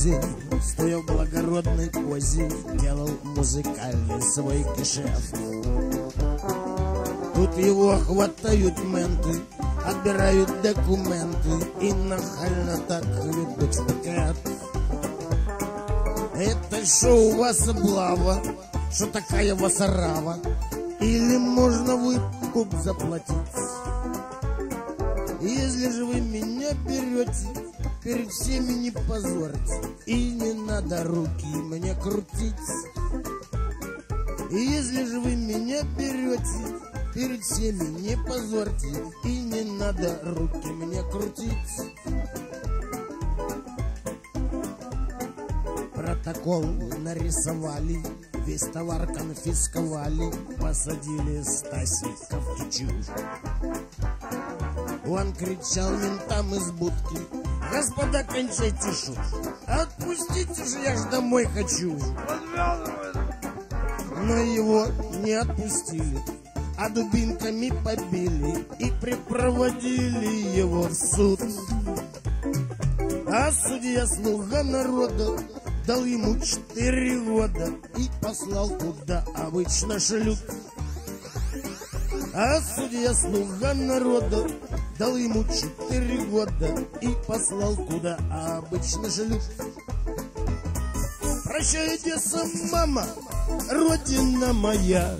Как-то Стасик на привозе, стоя в благородной позе, делал музыкальный свой кишеф. Тут его хватают менты, отбирают документы и нахально так в пакет. Это что у вас облава? Что такая вас орава? Или можно выкуп заплатить? Если же вы меня берете, перед всеми не позорьте И не надо руки мне крутить Если же вы меня берете, перед всеми не позорьте И не надо руки мне крутить Протокол нарисовали Весь товар конфисковали Посадили Стасика в чуть он кричал ментам из будки. Господа, кончайте шут. Отпустите же, я ж домой хочу. Но его не отпустили, а дубинками побили и припроводили его в суд. А судья слуга народа дал ему четыре года и послал куда обычно шлют. А судья слуга народа Дал ему четыре года и послал куда обычно шлют. Прощай, Одесса, мама, родина моя,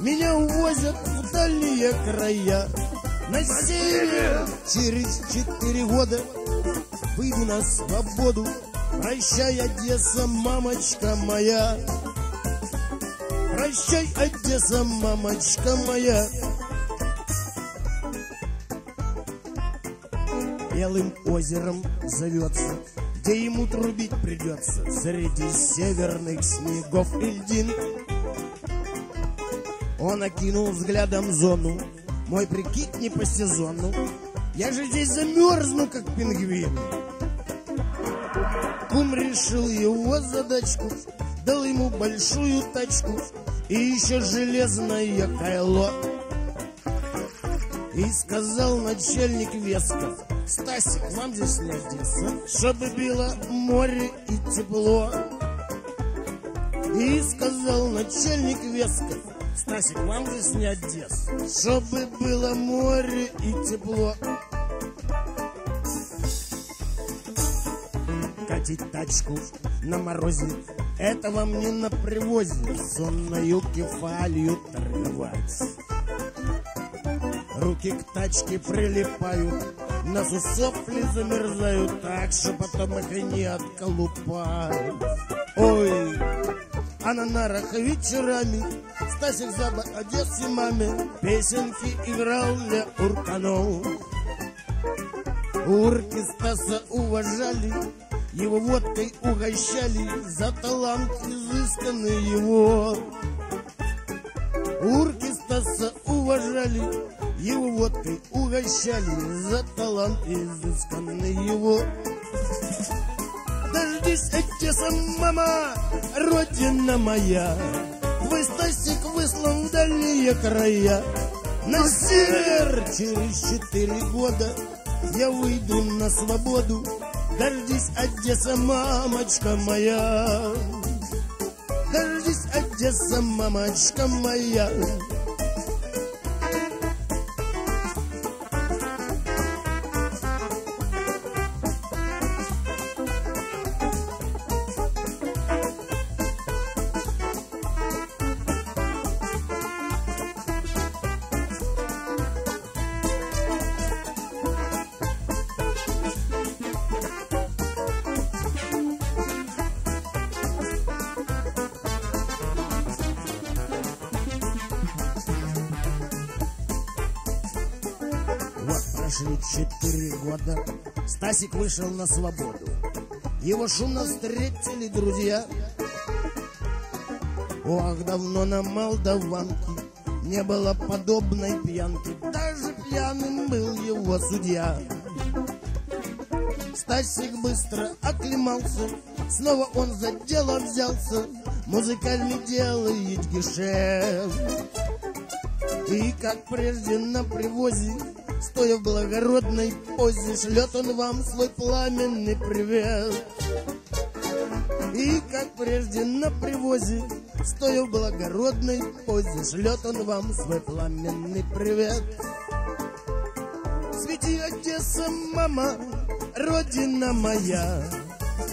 Меня увозят в дальние края. На север через четыре года Выйду на свободу. Прощай, Одесса, мамочка моя. Прощай, Одесса, мамочка моя. Белым озером зовется, где ему трубить придется среди северных снегов и льдин. Он окинул взглядом зону, мой прикид не по сезону. Я же здесь замерзну, как пингвин. Кум решил его задачку, дал ему большую тачку и еще железное кайло. И сказал начальник веско, Стасик, вам здесь не Одесса, чтобы было море и тепло. И сказал начальник веско, Стасик, вам здесь не Одесса, чтобы было море и тепло. Катить тачку на морозе, это вам не на привозе, сонную кефалью торговать. Руки к тачке прилипают, на сосопли замерзают так, что потом их и не отколупают. Ой, а на нарах вечерами Стасик за Одессе маме Песенки играл для урканов. Урки Стаса уважали, его водкой угощали, за талант изысканный его. Урки Стаса уважали, его водкой угощали, за талант изысканный его. Дождись, Одесса, мама, родина моя, Твой Стасик выслан в дальние края. На север через четыре года я выйду на свободу. Дождись, Одесса, мамочка моя. Дождись, Одесса, мамочка моя. Стасик вышел на свободу. Его шумно встретили друзья. Ох, давно на Молдаванке не было подобной пьянки. Даже пьяным был его судья. Стасик быстро оклемался, снова он за дело взялся. Музыкальный делает гешефт. И как прежде на привозе Стоя в благородной позе, шлет он вам свой пламенный привет. И как прежде на привозе, стоя в благородной позе, шлет он вам свой пламенный привет. Свети, Одесса, мама, родина моя,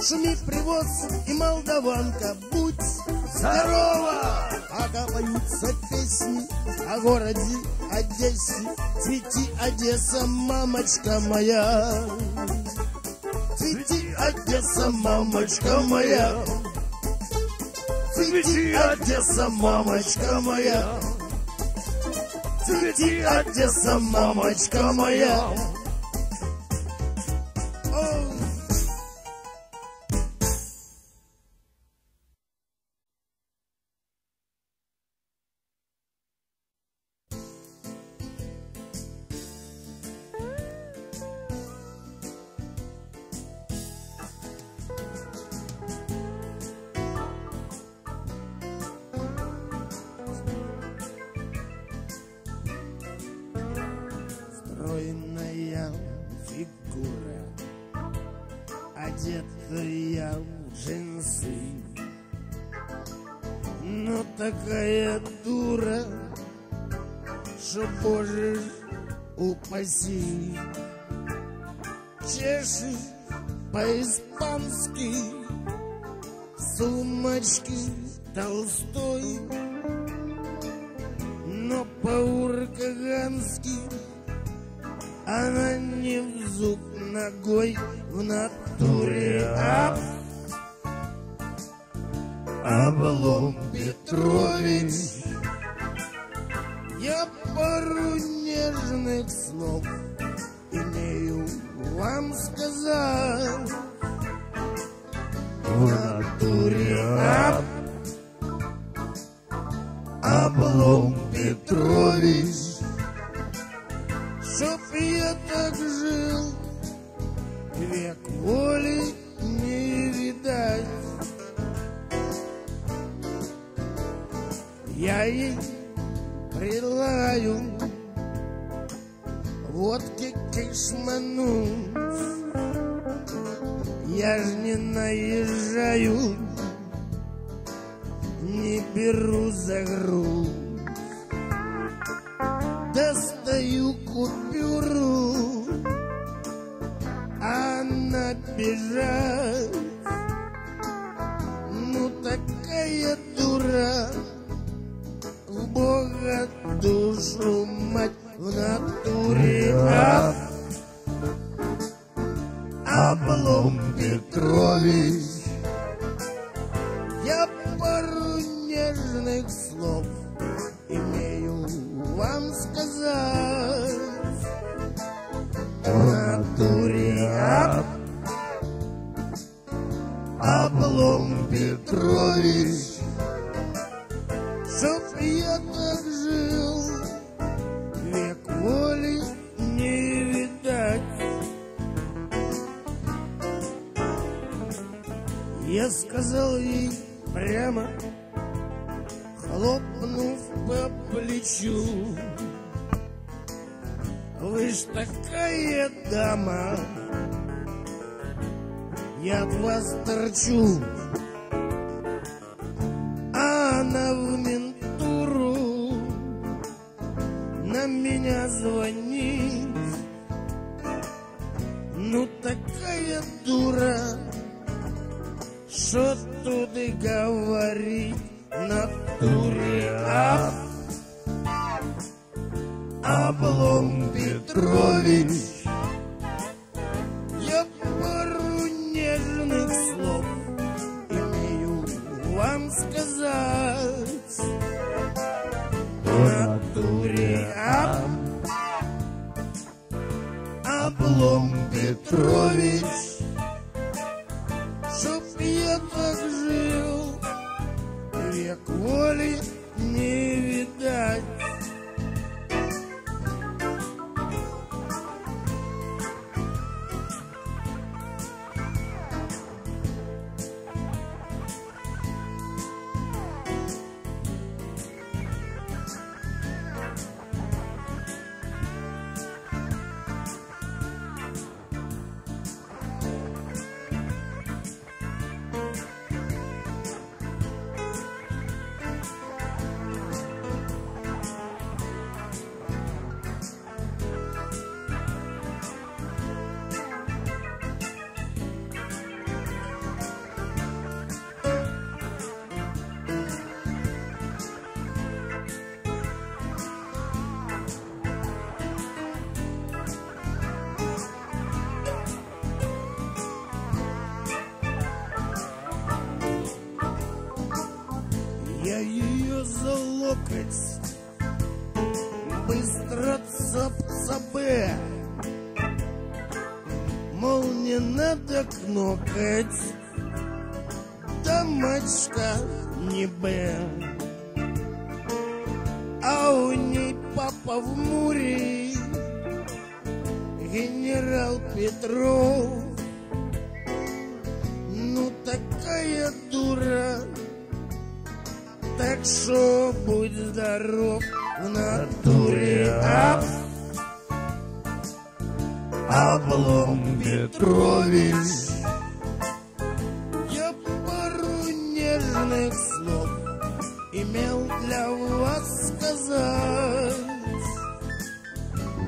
Шуми привоз и молдаванка, будь здорова! Ага, поются песни о городе Одессе, Цвети, Одесса, мамочка моя. Цвети, Одесса, мамочка моя. Цвети, Одесса, мамочка моя. Цвети, Одесса, мамочка моя. Я сказал ей прямо, хлопнув по плечу. Вы ж такая дама, я от вас торчу.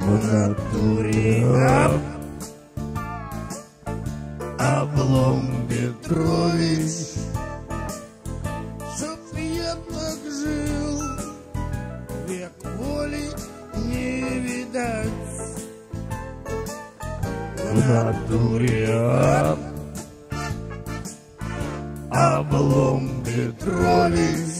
В натуре об... Облом Петрович Чтоб я так жил Век воли не видать. В натуре об... Облом Петрович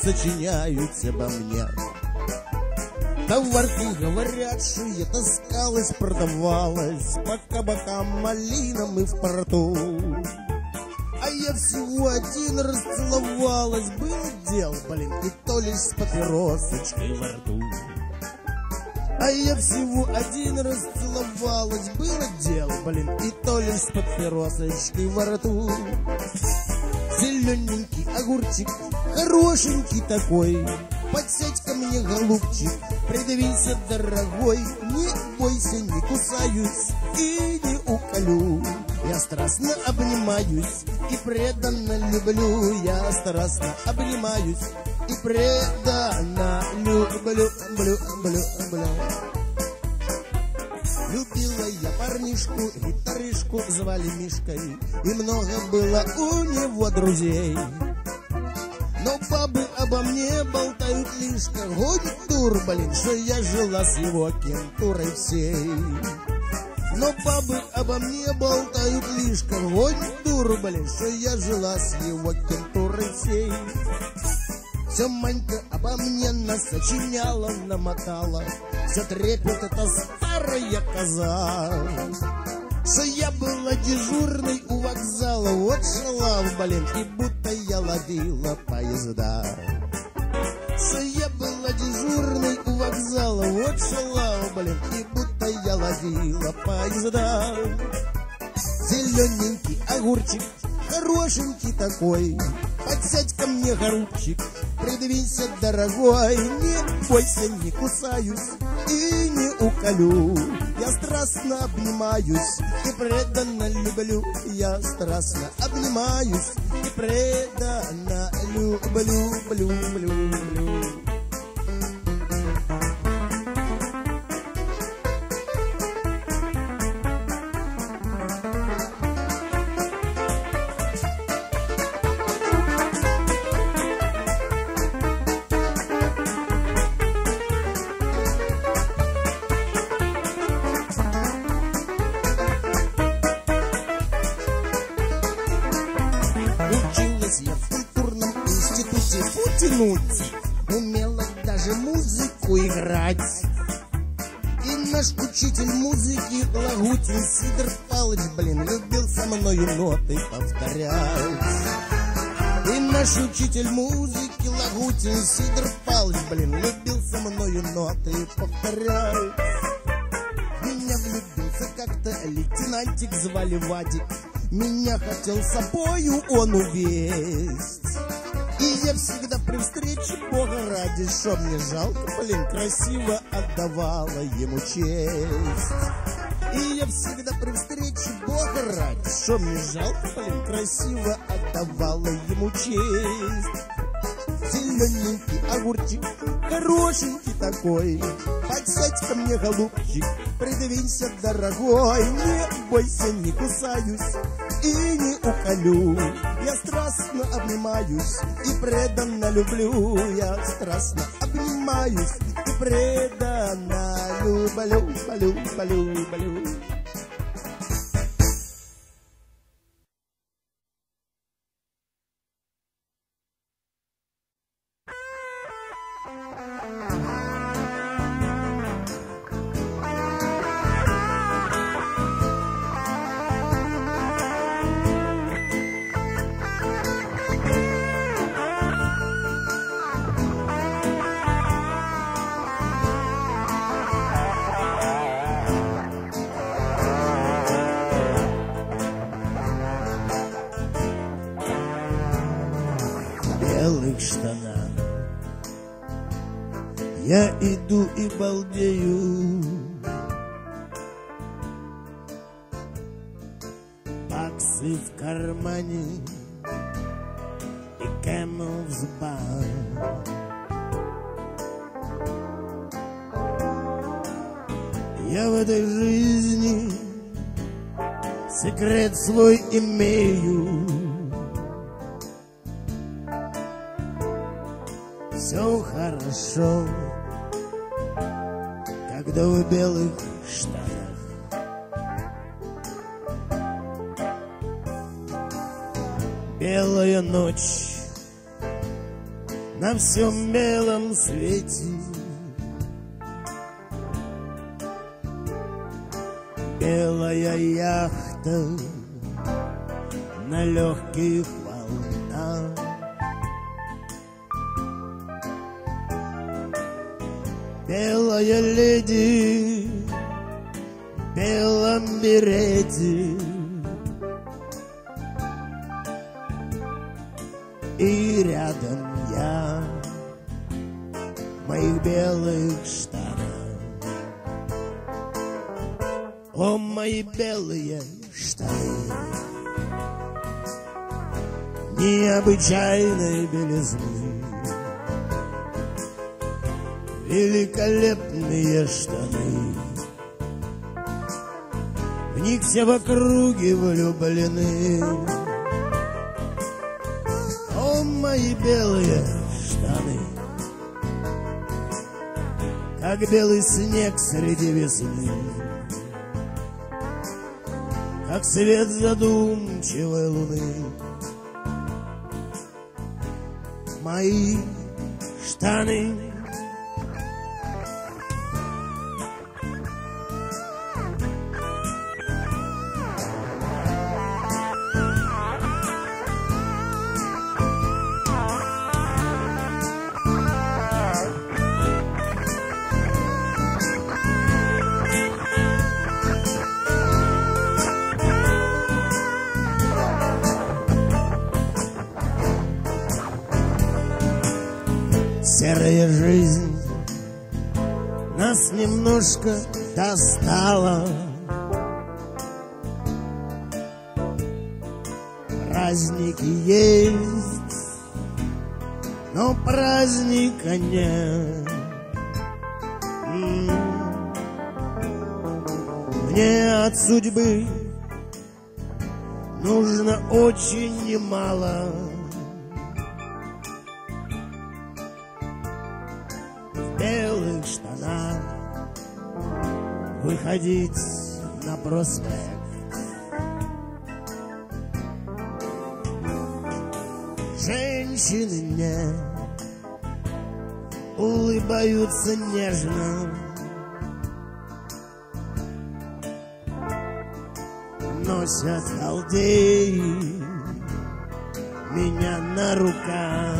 сплетни сочиняют обо мне. Товарки говорят, что я таскалась, продавалась По кабакам, малинам и в порту. А я всего один раз целовалась Был дел, блин, и то лишь с папиросочкой во рту. А я всего один раз целовалась Было дело, блин, и то лишь с папиросочкой во рту Зелененький огурчик, хорошенький такой. Подсядь ко мне, голубчик, придавился, дорогой. Не бойся, не кусаюсь и не уколю. Я страстно обнимаюсь и преданно люблю. Я страстно обнимаюсь и преданно люблю, люблю, люблю, люблю. Любила я парнишку, гитаришку звали Мишкой. И много было у него друзей. Но бабы обо мне болтают лишь Гонит дур, блин, что я жила с его кентурой всей. Но бабы обо мне болтают лишь Гонит дур, блин, что я жила с его кентурой всей. Все Манька обо мне насочиняла, намотала Все трепет эта старая коза Что я была дежурной у вокзала Вот шалав, блин, и будто я ловила поезда. Что я была дежурной у вокзала Вот шалав, блин, и будто я ловила поезда. Зелененький огурчик, хорошенький такой Подсядь ко мне, голубчик, придвинься, дорогой. Не бойся, не кусаюсь и не уколю. Я страстно обнимаюсь и преданно люблю. Я страстно обнимаюсь и преданно люблю, люблю, люблю, наш учитель музыки Лагутин Сидор Палыч, блин, любил со мною ноты повторять. Меня влюбился как-то лейтенантик, звали Вадик. Меня хотел собою он увесть. И я всегда при встрече Бога ради, что мне жалко, блин, красиво отдавала ему честь. И я всегда что мне жалко, блин, красиво отдавала ему честь. Зелененький огурчик, хорошенький такой, Подсядь ко мне, голубчик, придвинься, дорогой, Не бойся, не кусаюсь и не уколю. Я страстно обнимаюсь и преданно люблю. Я страстно обнимаюсь и преданно люблю, люблю, люблю, люблю. Белых штанах. Я иду и балдею. Баксы в кармане и Camel's бар Я в этой жизни секрет свой имею когда в белых штанах. Белая ночь на всем белом свете. Белая яхта на легких В округе влюблены. О, мои белые штаны, как белый снег среди весны, как свет задумчивой луны. Мои штаны От судьбы нужно очень немало. В белых штанах выходить на проспект. Женщины мне улыбаются нежно носят халдеи меня на руках.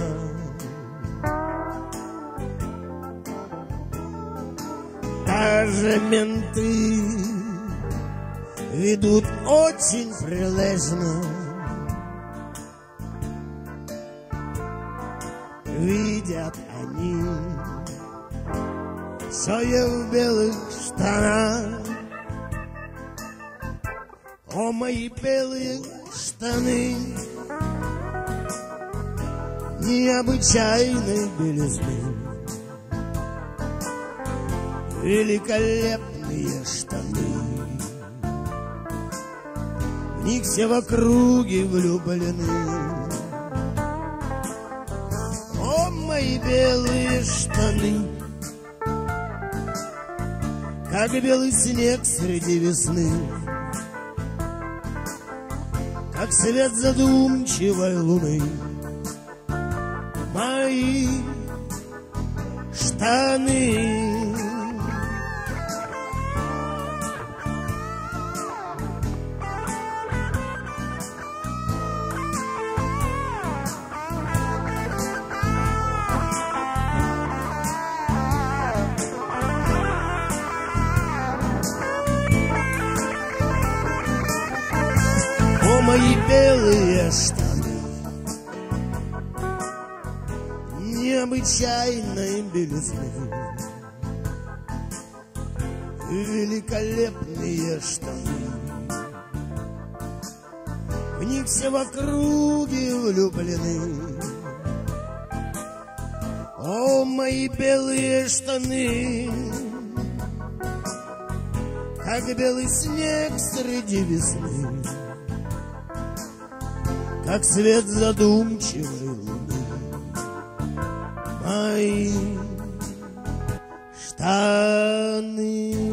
Даже менты ведут очень прилежно. Видят они, что я в белых штанах. О, мои белые штаны необычайной белизны. Великолепные штаны, в них все в округе влюблены. О, мои белые штаны, как белый снег среди весны, как свет задумчивой луны мои штаны. Белизны. Великолепные штаны. В них все в округе влюблены. О, мои белые штаны, Как белый снег среди весны, Как свет задумчивый мои штаны.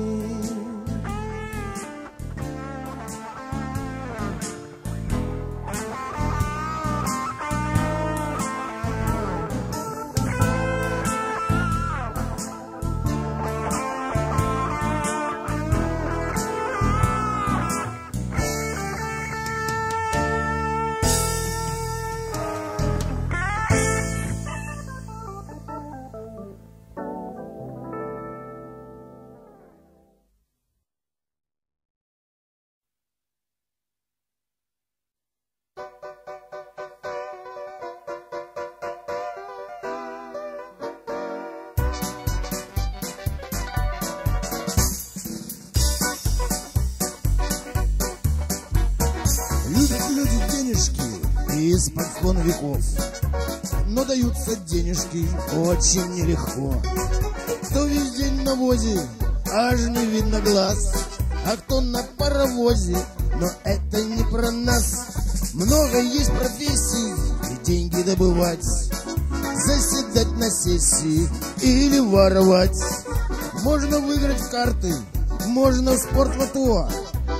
Из-под веков, но даются денежки очень нелегко. Кто весь день на возе, аж не видно глаз, а кто на паровозе, но это не про нас. Много есть профессий и деньги добывать, заседать на сессии или воровать. Можно выиграть в карты, можно в спортлото,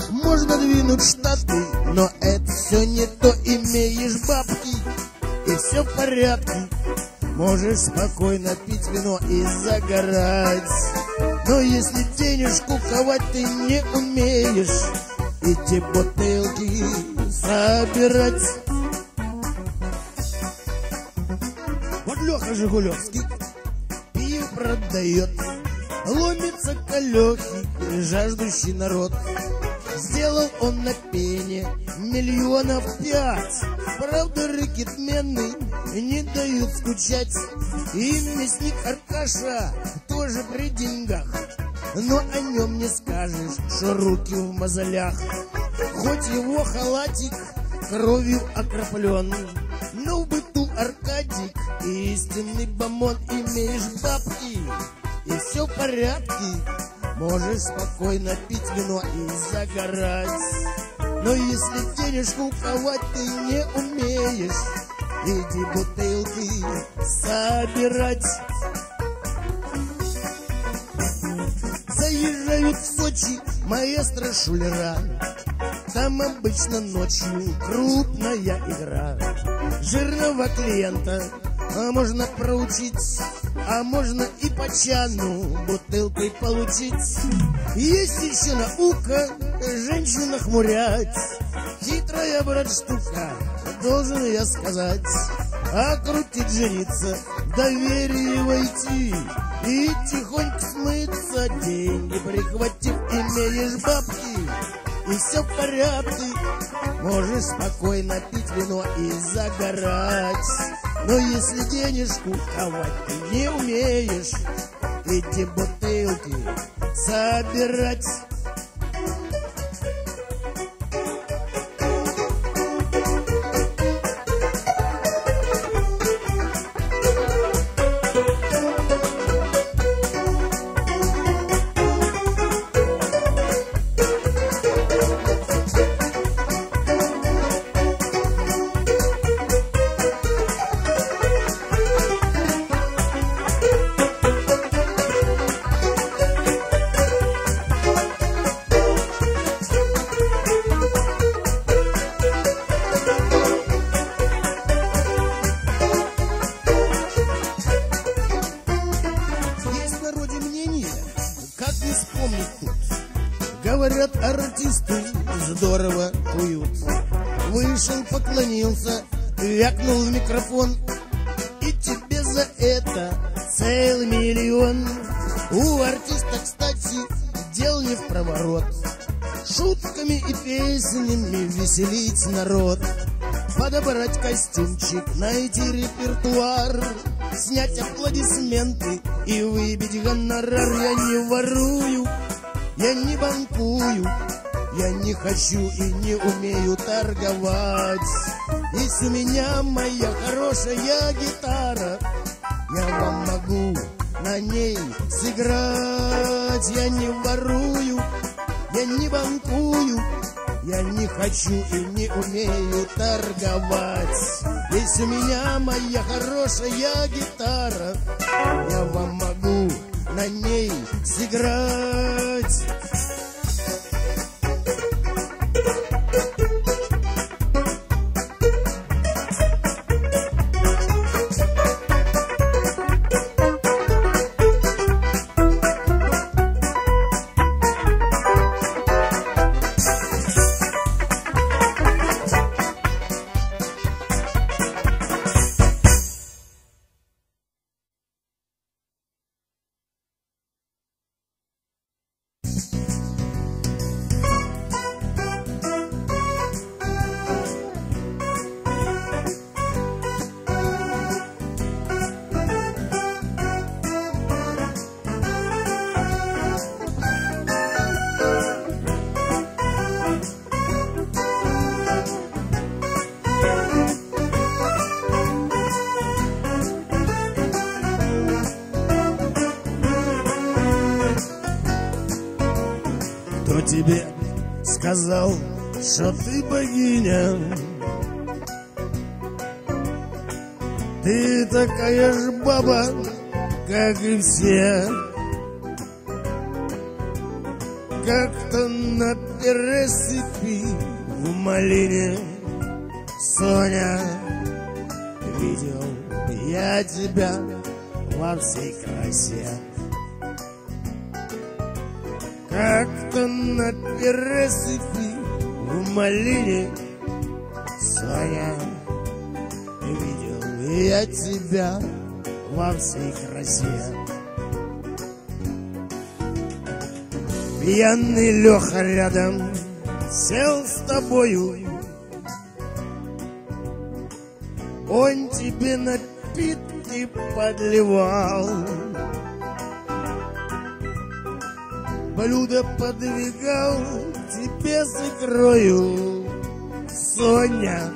можно двинуть штаты, но это все не то. Имеешь бабки, и все в порядке. Можешь спокойно пить вино и загорать. Но если денежку ковать ты не умеешь, эти бутылки собирать. Вот Леха Жигулевский пиво продает, ломится колехи, жаждущий народ. Сделал он на пене миллионов пять. Правда, ракетмены не дают скучать. И мясник Аркаша тоже при деньгах. Но о нем не скажешь, что руки в мозолях. Хоть его халатик кровью окроплен, но в быту Аркадик истинный бомон. Имеешь бабки, и все в порядке. Можешь спокойно пить вино и загорать. Но если денежку ковать ты не умеешь, иди бутылки собирать. Заезжают в Сочи маэстро шулера. Там обычно ночью крупная игра. Жирного клиента а можно проучить, а можно и по чану бутылкой получить. Есть еще наука, женщин охмурять. Хитрая, брат, штука, должен я сказать. Жениться, в доверие войти И тихонько смыться, деньги прихватив Имеешь бабки, и все в порядке. Можешь спокойно пить вино и загорать. Но если денежку ковать ты не умеешь Эти бутылки собирать торговать. Есть у меня моя хорошая гитара, я вам могу на ней сыграть. Я не ворую, я не банкую, я не хочу и не умею торговать. Есть у меня моя хорошая гитара, что ты богиня? Ты такая ж баба, как и все. Как-то на пересыпи в малине, Соня, видел я тебя во всей красе. Как-то на пересыпи малине, Соня, видел я тебя во всей красе. Пьяный Леха рядом сел с тобою, Он тебе напитки подливал. Блюдо подвигал тебе с икрою, Соня,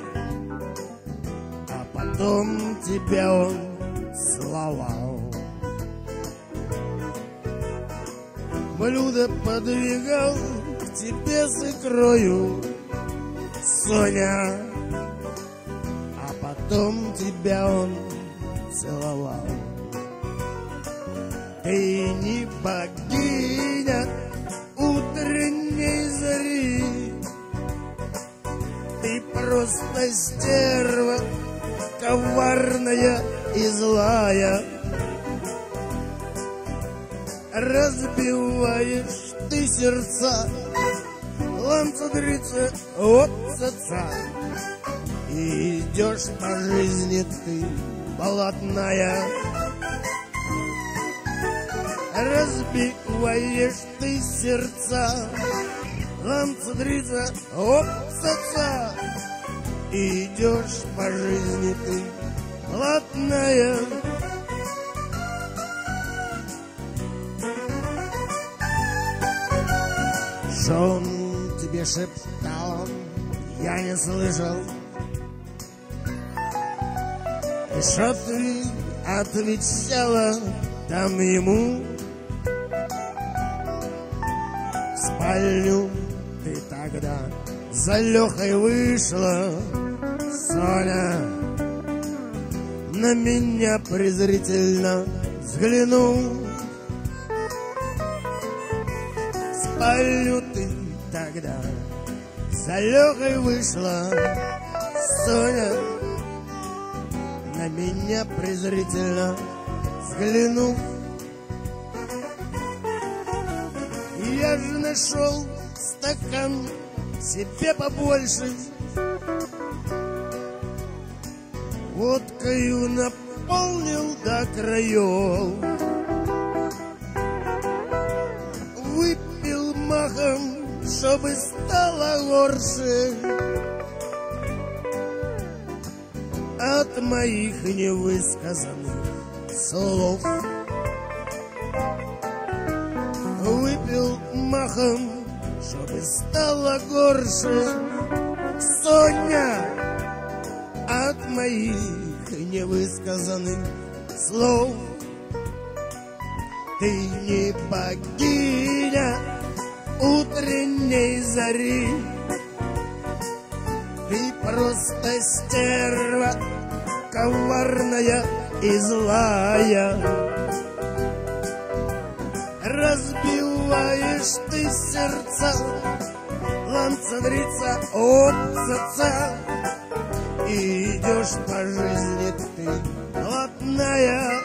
а потом тебя он целовал. Блюдо подвигал к тебе с икрою, Соня, а потом тебя он целовал. Ты не богиня просто стерва, коварная и злая. Разбиваешь ты сердца ланцедрица от отца. И идешь по жизни ты, болотная, Разбиваешь ты сердца, ланцедрица от отца. И идешь по жизни ты, болотная, Что он тебе шептал, я не слышал. И что ты отвечала там ему? В спальню ты тогда за Лехой вышла, Соня. На меня презрительно взглянул. спальню ты тогда За Лехой вышла Соня На меня презрительно взглянув Я же нашел стакан себе побольше Водкою наполнил до краев Выпил махом, чтобы стало горше. От моих невысказанных слов. Выпил махом, чтобы стало горше. Соня моих невысказанных слов. Ты не богиня утренней зари. Ты просто стерва коварная и злая. Разбиваешь ты сердца Ланцадрица от отца И идешь по жизни ты блатная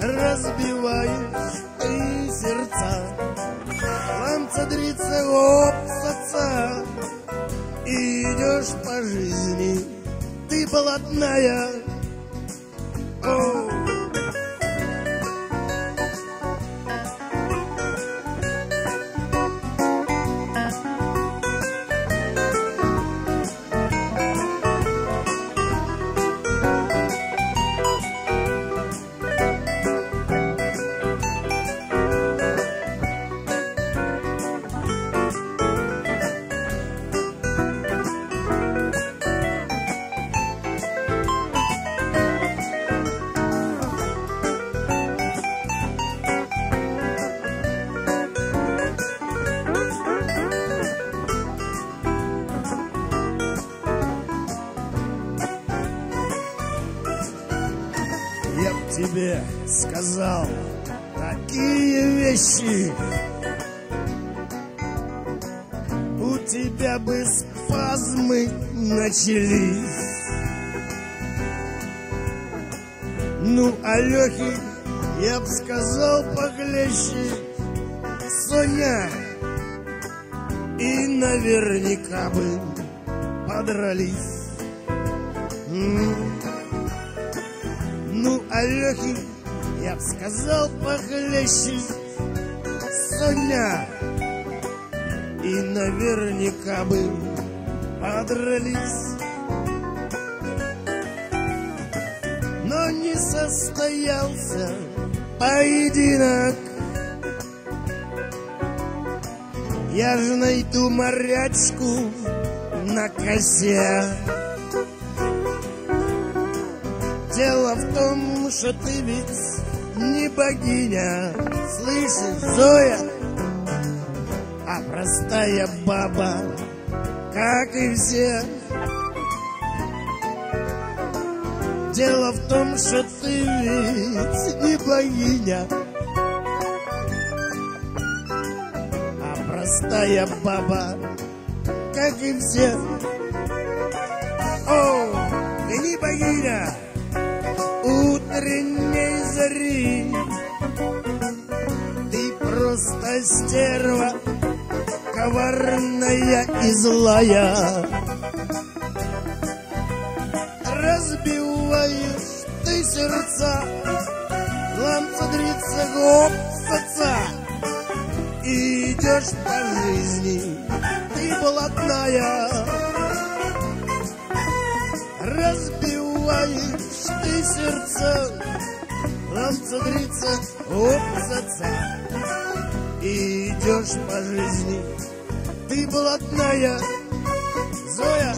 Разбиваешь ты сердца Ланцадрица от отца И идешь по жизни ты блатная начались. Ну, Алёхе я б сказал поглеще Соня И наверняка бы подрались. Ну, Алёхе я б сказал похлеще Соня И наверняка бы подрались Но не состоялся поединок. Я же найду морячку на косе Дело в том, что ты ведь не богиня, слышишь, Зоя, а простая баба, как и все. Дело в том, что ты ведь не богиня, а простая баба, как и все. О, ты не богиня! утренней зари Ты просто стерва коварная и злая. Сердца, ламцадрица гопсаца, и идешь по жизни, ты блатная. Разбиваешь ты сердца, ламцадрица гопсаца, и идешь по жизни, ты блатная. Зоя,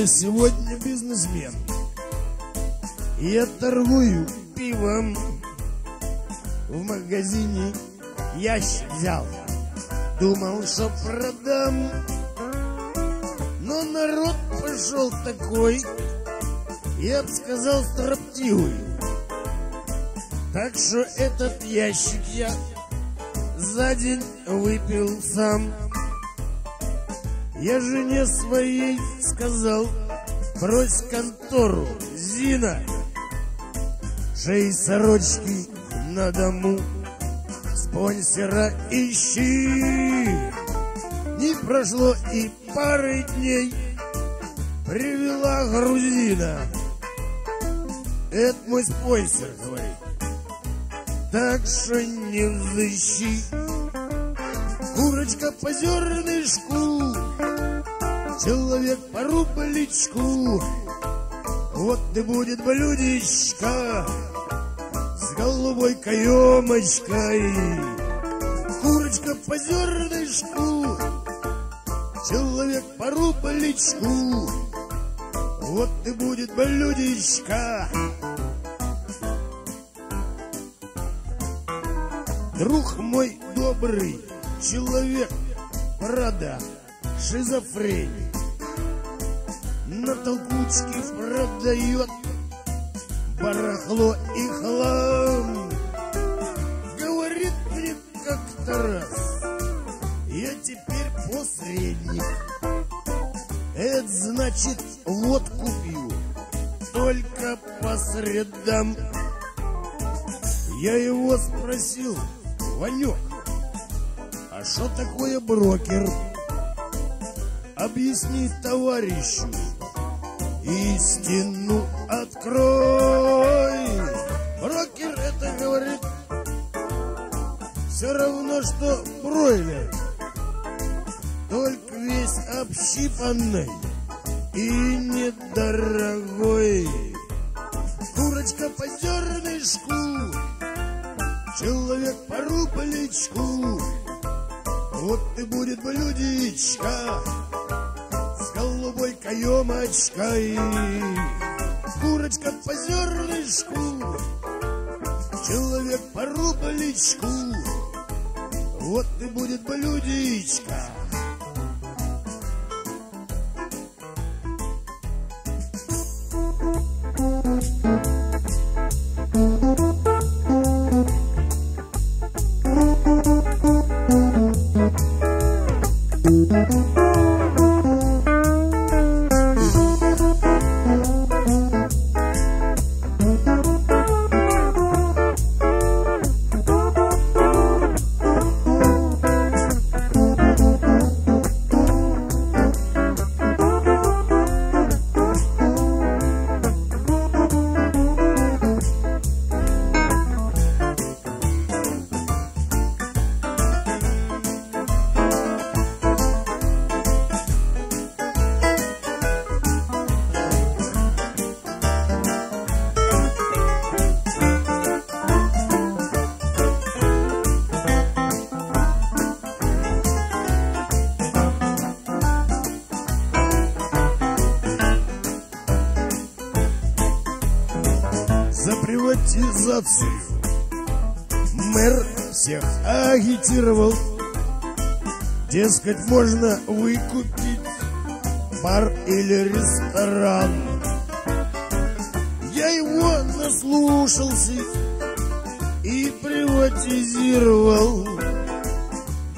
Я сегодня бизнесмен. Я торгую пивом. В магазине ящик взял. Думал, что продам. Но народ пошел такой, я бы сказал, строптивый. Так что этот ящик я за день выпил сам. Я жене своей сказал, брось контору, Зина, шеи сорочки на дому, спонсора ищи. Не прошло и пары дней, привела грузина. Это мой спонсор, говорит, так что не взыщи. Курочка по зернышку, человек по рубличку. Вот и будет блюдечко с голубой каемочкой. Курочка по зернышку, человек по рубличку. Вот и будет блюдечко. Друг мой добрый, человек, правда, шизофреник. На толкучке продает барахло и хлам. Говорит мне как-то раз, я теперь посредник. Это значит водку пью только по средам. Я его спросил, Ванек, а что такое брокер? Объясни товарищу, истину открой. Брокер это говорит. Все равно, что бройлер, только весь общипанный за приватизацию. Мэр всех агитировал, дескать, можно выкупить бар или ресторан. Я его наслушался и приватизировал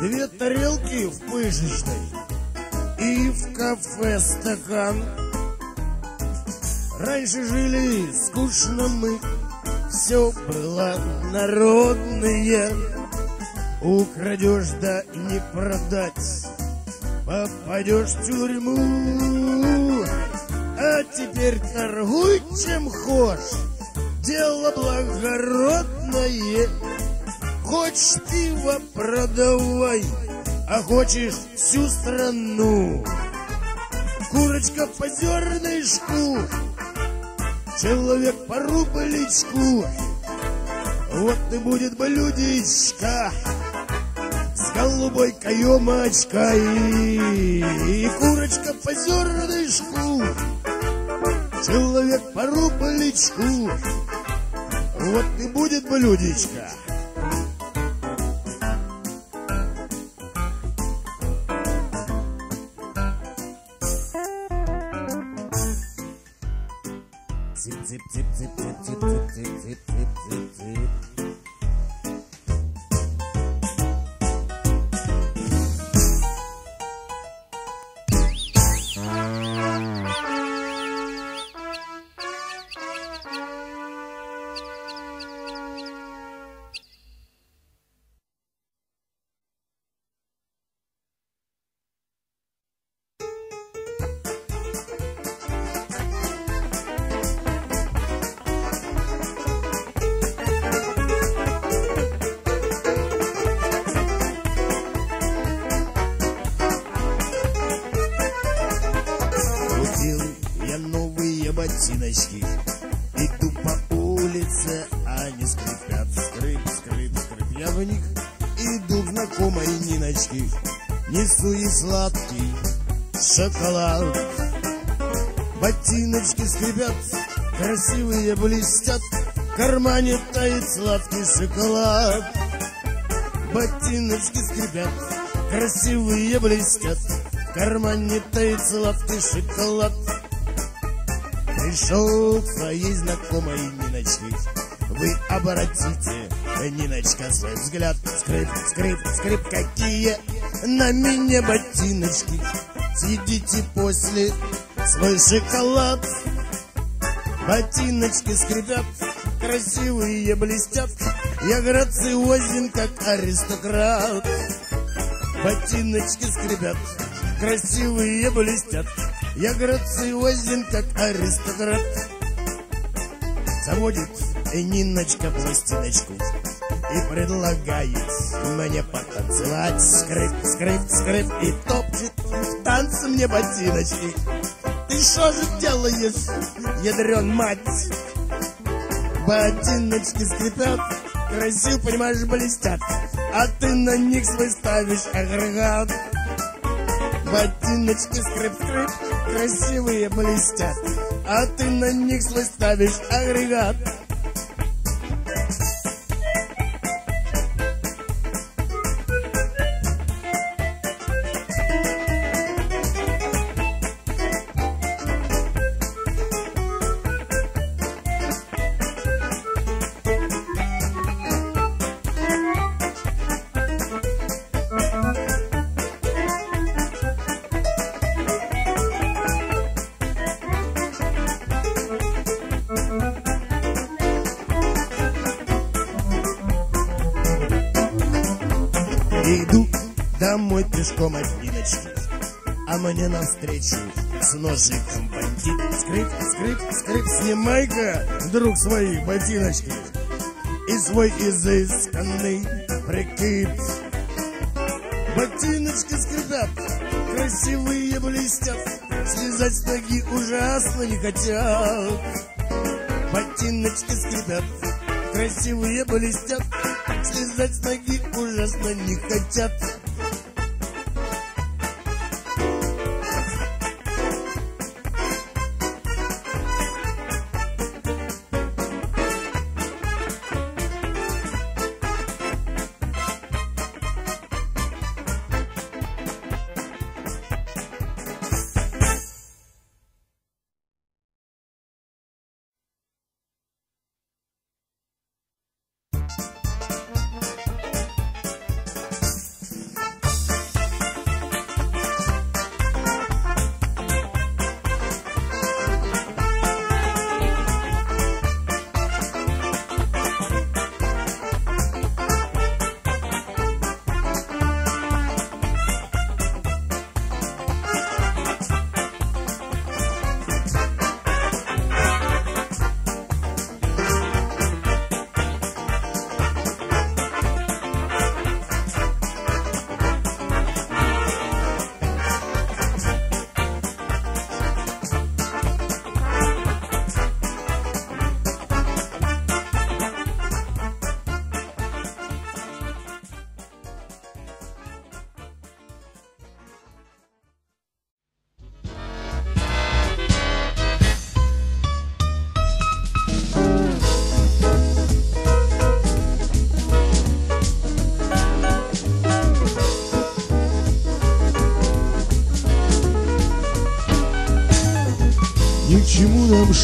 две тарелки в пышечной и в кафе стакан. Раньше жили скучно мы, все было народное. Украдешь да не продать, попадешь в тюрьму. А теперь торгуй чем хочешь, дело благородное. Хочешь пиво продавай, а хочешь всю страну. Курочка по зернышку, человек по рубличку. Вот и будет блюдечка с голубой каемочкой. И курочка по зернышку, человек по рубличку. Вот и будет блюдечка. В кармане тает сладкий шоколад. Ботиночки скрипят, красивые блестят. В кармане тает сладкий шоколад. Пришел к своей знакомой Ниночке. Вы обратите, Ниночка, свой взгляд. Скрип, скрип, скрип, какие на меня ботиночки. Съедите после свой шоколад. Ботиночки скрипят, красивые блестят. Я грациозен, как аристократ. Ботиночки скрипят, красивые блестят. Я грациозен, как аристократ. Заводит Ниночка пластиночку И предлагает мне потанцевать. Скрип, скрип, скрип И топчет в танце мне ботиночки. Ты что же делаешь, ядрен мать? Ботиночки скрипят, красиво, понимаешь, блестят, а ты на них свой ставишь агрегат. Ботиночки скрип-скрип, красивые блестят, а ты на них свой ставишь агрегат. От Ниночки, а мне навстречу с ножиком бандит. Скрип, скрип, скрип, снимай-ка, друг, свои ботиночки и свой изысканный прикид. Ботиночки скрипят, красивые блестят, слезать с ноги ужасно не хотят. Ботиночки скрипят, красивые блестят, слезать с ноги ужасно не хотят.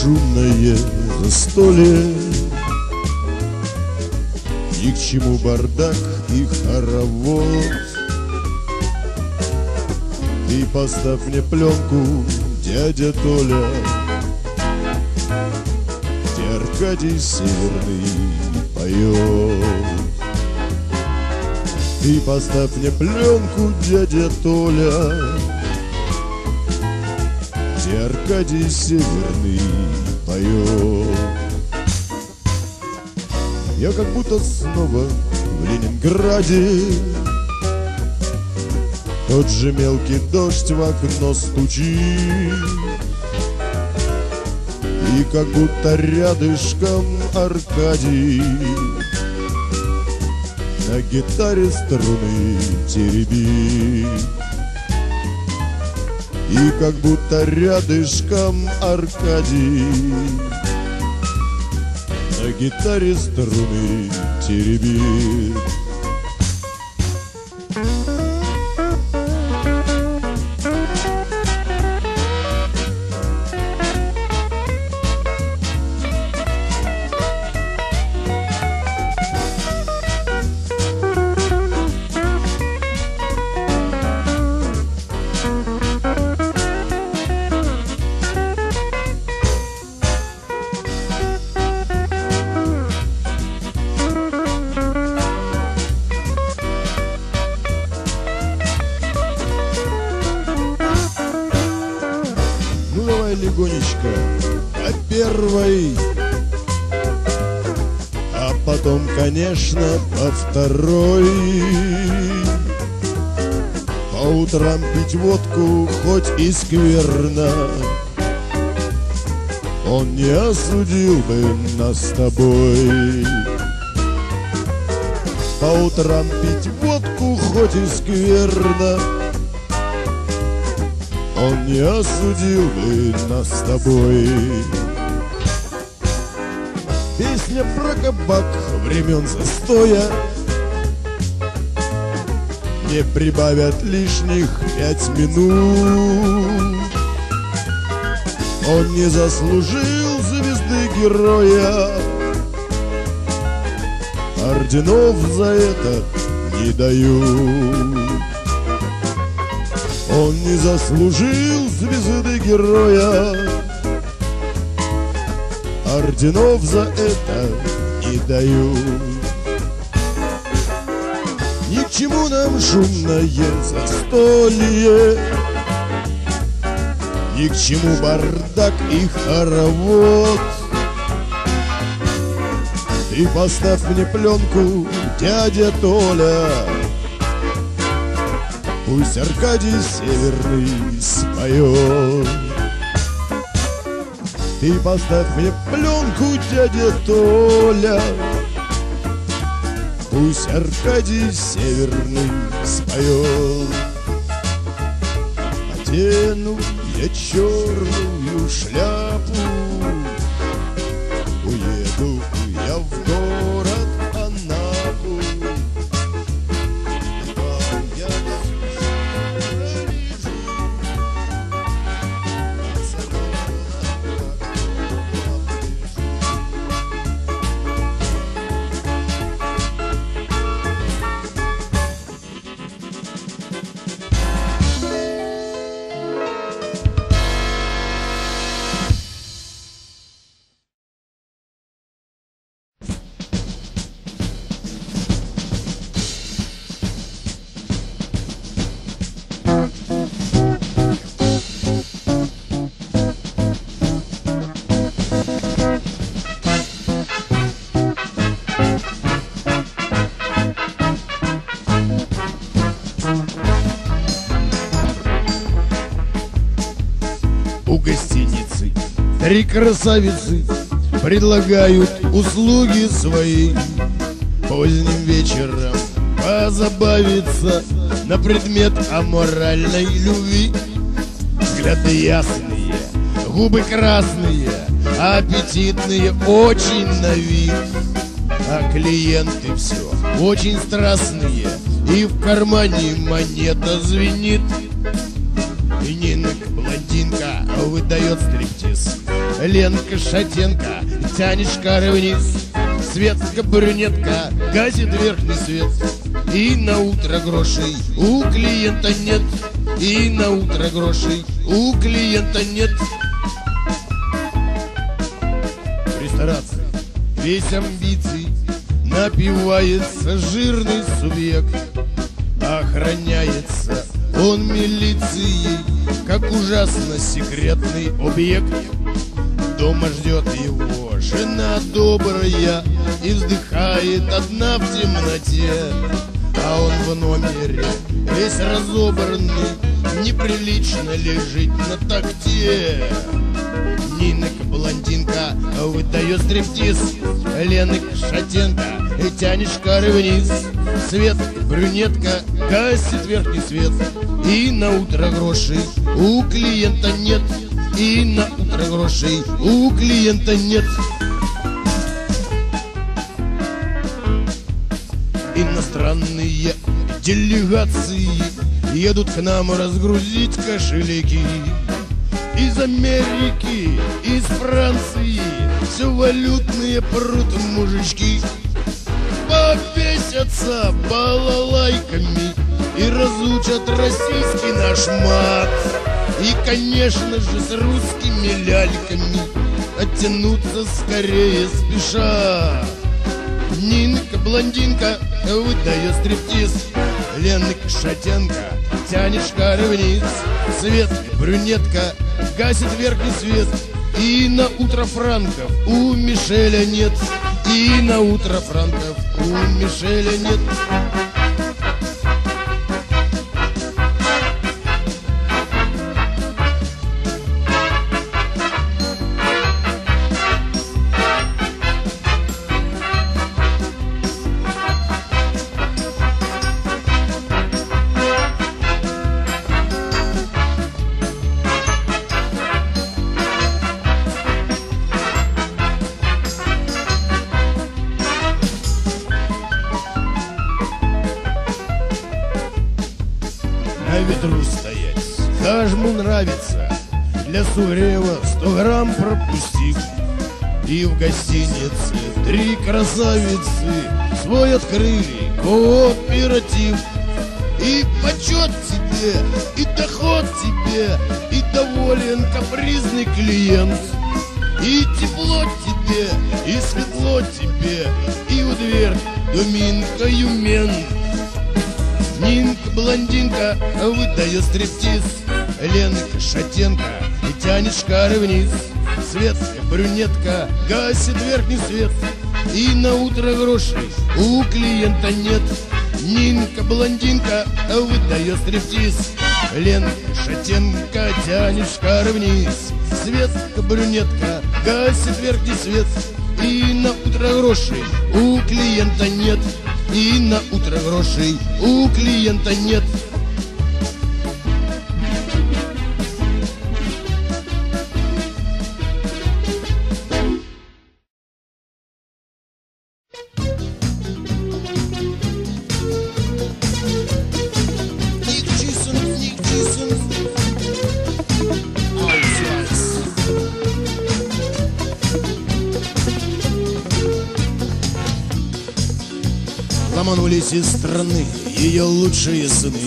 Шумное застолье. Ни к чему бардак и хоровод. Ты поставь мне пленку, дядя Толя. Где Аркадий Северный поет Ты поставь мне пленку, дядя Толя где Аркадий Северный поет. Я как будто снова в Ленинграде. Тот же мелкий дождь в окно стучит. И как будто рядышком Аркадий На гитаре струны теребит и как будто рядышком Аркадий На гитаре струны теребит второй. По утрам пить водку хоть и скверно. Он не осудил бы нас с тобой. По утрам пить водку хоть и скверно. Он не осудил бы нас с тобой. Песня про кабак времен застоя Не прибавят лишних пять минут. Он не заслужил звезды героя. Орденов за это не дают. Он не заслужил звезды героя. Орденов за это не дают чему нам шумное застолье Ни к чему бардак и хоровод? Ты поставь мне пленку, дядя Толя. Пусть Аркадий Северный споет. Ты поставь мне пленку, дядя Толя Пусть Аркадий Северный споет. Одену я черную шляпу три красавицы Предлагают услуги свои. Поздним вечером позабавиться На предмет аморальной любви. Взгляды ясные, губы красные Аппетитные очень на вид. А клиенты все очень страстные И в кармане монета звенит. Нинок, блондинка, выдает Ленка Шатенко, тянешь кары вниз Светка брюнетка гасит верхний свет И на утро грошей у клиента нет. И на утро грошей у клиента нет. В ресторации весь амбиций Напивается жирный субъект. Охраняется он милицией Как ужасно секретный объект Дома ждет его. Жена добрая И вздыхает одна в темноте. А он в номере весь разобранный Неприлично ли жить на такте. Нинок блондинка выдает стриптиз Ленок шатенка и тянешь кары вниз. Свет брюнетка гасит верхний свет И на утро грошей у клиента нет И на утро грошей у клиента нет. Иностранные делегации Едут к нам разгрузить кошельки из Америки, из Франции Все валютные прут мужички. Повесятся балалайками И разучат российский наш мат. И, конечно же, с русскими ляльками Оттянуться скорее спеша. Нинка, блондинка, выдает стриптиз. Ленка, шатенка, тянешь кары вниз. Светка, брюнетка, гасит верхний свет. И на утро франков у Мишеля нет. И на утро франков у Мишеля нет красавицы Свой открыли. Кооператив. И брюнетка, гасит верхний свет И на утро грошей у клиента нет. Нинка, блондинка, выдает стриптиз. Ленка, шатенка, тянешь кары вниз. Светка, брюнетка, гасит верхний свет И на утро грошей у клиента нет. И на утро грошей у клиента нет. Лучшие сыны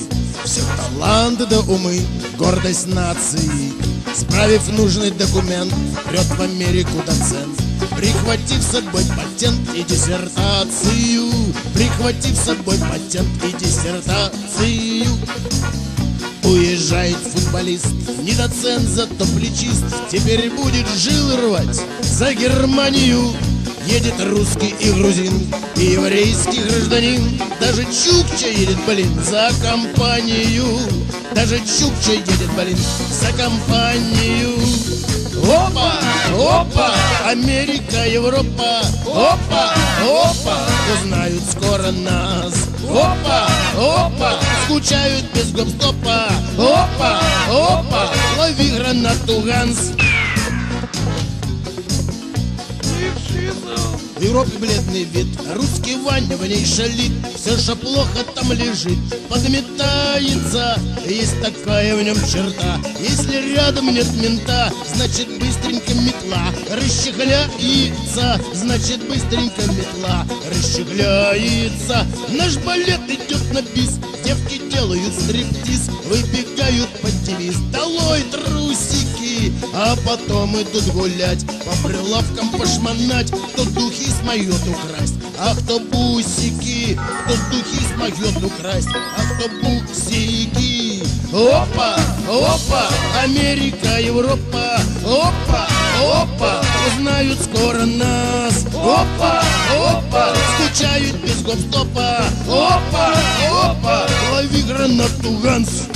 Все таланты да умы, гордость нации. Справив нужный документ, прет в Америку доцент. Прихватив с собой патент и диссертацию. Прихватив с собой патент и диссертацию. Уезжает футболист, не доцент, зато плечист. Теперь будет жилы рвать за Германию Едет русский и грузин, и еврейский гражданин. Даже Чукча едет, блин, за компанию. Даже Чукча едет, блин, за компанию. Опа, опа, Америка, Европа! Опа, опа, узнают скоро нас. Опа, опа, скучают без гоп-стопа. Опа, опа, лови гранату, Ганс Европе бледный вид Русский Ваня в ней шалит. Все, что плохо там лежит Подметается. Есть такая в нем черта. Если рядом нет мента Значит быстренько метла Расщегляется Значит быстренько метла Расщегляется Наш балет идет на бис Девки делают стриптиз Выбегают под девиз. Долой трусики А потом идут гулять По прилавкам пошмонать Кто духи смоет украсть А кто духи смоет украсть А кто бусики. Опа, опа Америка, Европа Опа, опа Узнают скоро нас. Опа, опа Скучают без гоп-стопа. Опа, опа Лови гранату, Ганс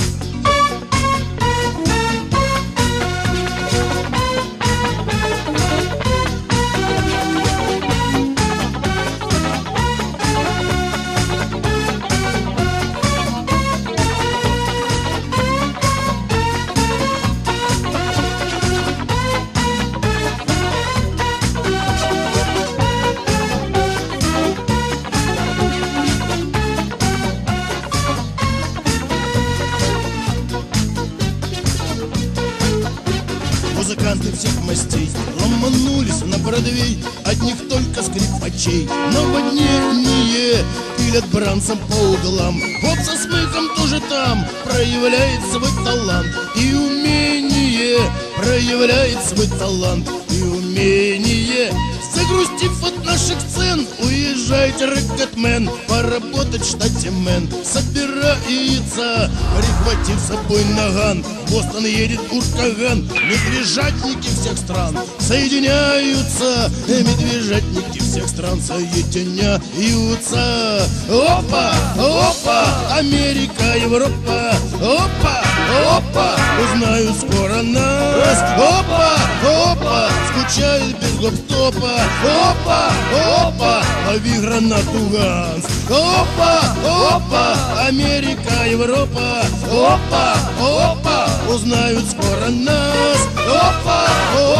только скрипачей. Наводнение пилят бранцем по углам. Поп со смыхом тоже там Проявляет свой талант. И умение Проявляет свой талант. И умение Загрустив от наших цен Уезжает рэкетмен Поработать в штате мэн. Собирается Прихватив с собой наган. В Бостон едет Уркаган. Медвежатники всех стран Соединяются. Медвежатники всех стран Соединяются. Опа, опа! Америка, Европа! Опа, опа! Узнают скоро нас. Опа, опа! Скучают без гоп-стопа Опа, опа! Лови гранату, Ганс Опа, опа! Америка, Европа. Опа, опа! Узнают скоро нас. Опа,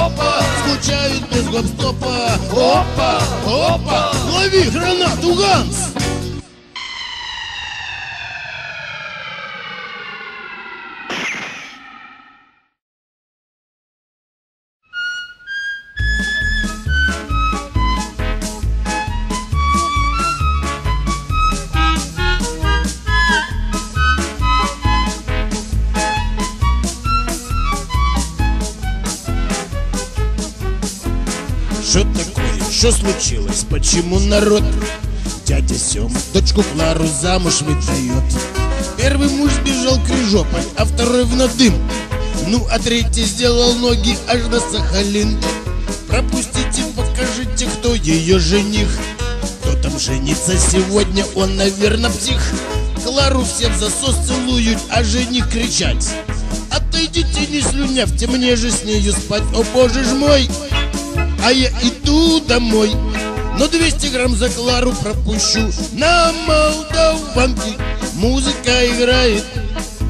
опа! Скучают без гоп-стопа Опа, опа! Лови гранату, Ганс Что случилось? Почему народ дядя Сема дочку Клару замуж выдает? Первый муж сбежал крыжопой, а второй в надым. Ну, а третий сделал ноги аж на Сахалин. Пропустите, покажите, кто ее жених. Кто там женится сегодня, он, наверное, псих. Клару все в засос целуют, а жених кричать. Отойдите, не слюнявьте, мне же с нею спать, о боже ж мой! А я иду домой. Но 200 грамм за Клару пропущу на молдаванке. Музыка играет,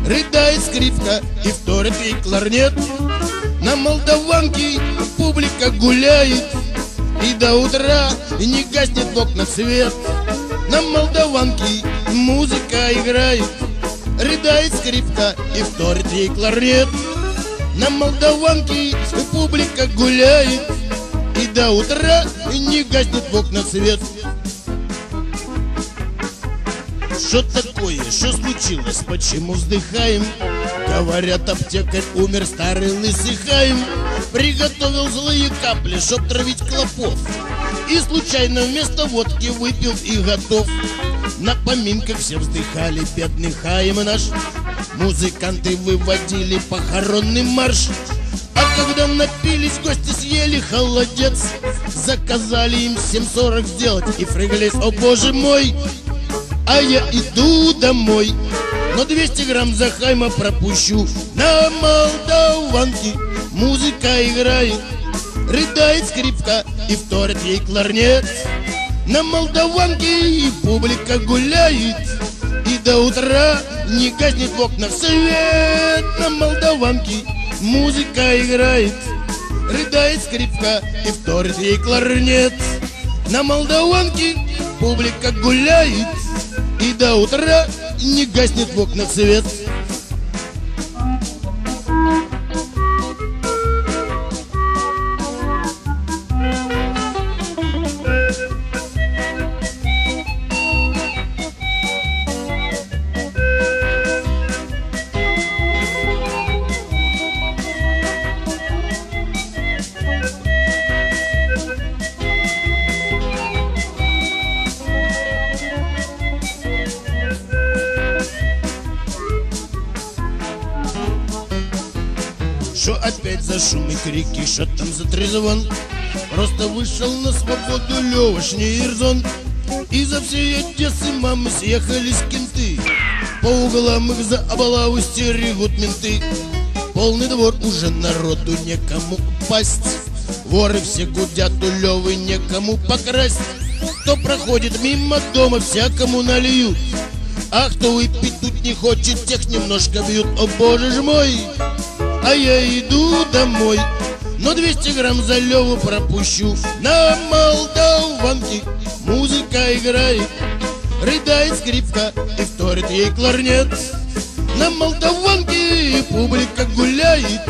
рыдает скрипка и вторит ей кларнет. На молдаванке публика гуляет, и до утра не гаснет в окна свет. На молдаванке музыка играет, рыдает скрипка и вторит ей кларнет. На молдаванке публика гуляет, и до утра не гаснет в окна свет. Что такое? Что случилось? Почему вздыхаем? Говорят, аптекарь умер, старый лысый хайм Приготовил злые капли, чтоб травить клопов И случайно вместо водки выпил и готов На поминках все вздыхали, бедный хайм наш Музыканты выводили похоронный марш когда напились, гости съели холодец. Заказали им 7.40 сделать. И фрыгались, о боже мой! А я иду домой. Но 200 грамм за хайма пропущу. На молдаванке музыка играет. Рыдает скрипка и вторит ей кларнет. На молдаванке и публика гуляет. И до утра не гаснет в окнах свет. На молдаванке Музыка играет, рыдает скрипка и вторит ей кларнет. На Молдаванке публика гуляет И до утра не гаснет в окнах свет Левашний Ирзон. И за всей Одессы мамы съехались кенты. По углам их за облаву стерегут менты. Полный двор уже народу некому упасть Воры все гудят у Левы, некому покрасть. Кто проходит мимо дома, всякому нальют. А кто выпить тут не хочет, тех немножко бьют. О боже ж мой! а я иду домой. Но 200 грамм за Леву пропущу. На молдаванке музыка играет Рыдает скрипка и вторит ей кларнет. На молдаванке публика гуляет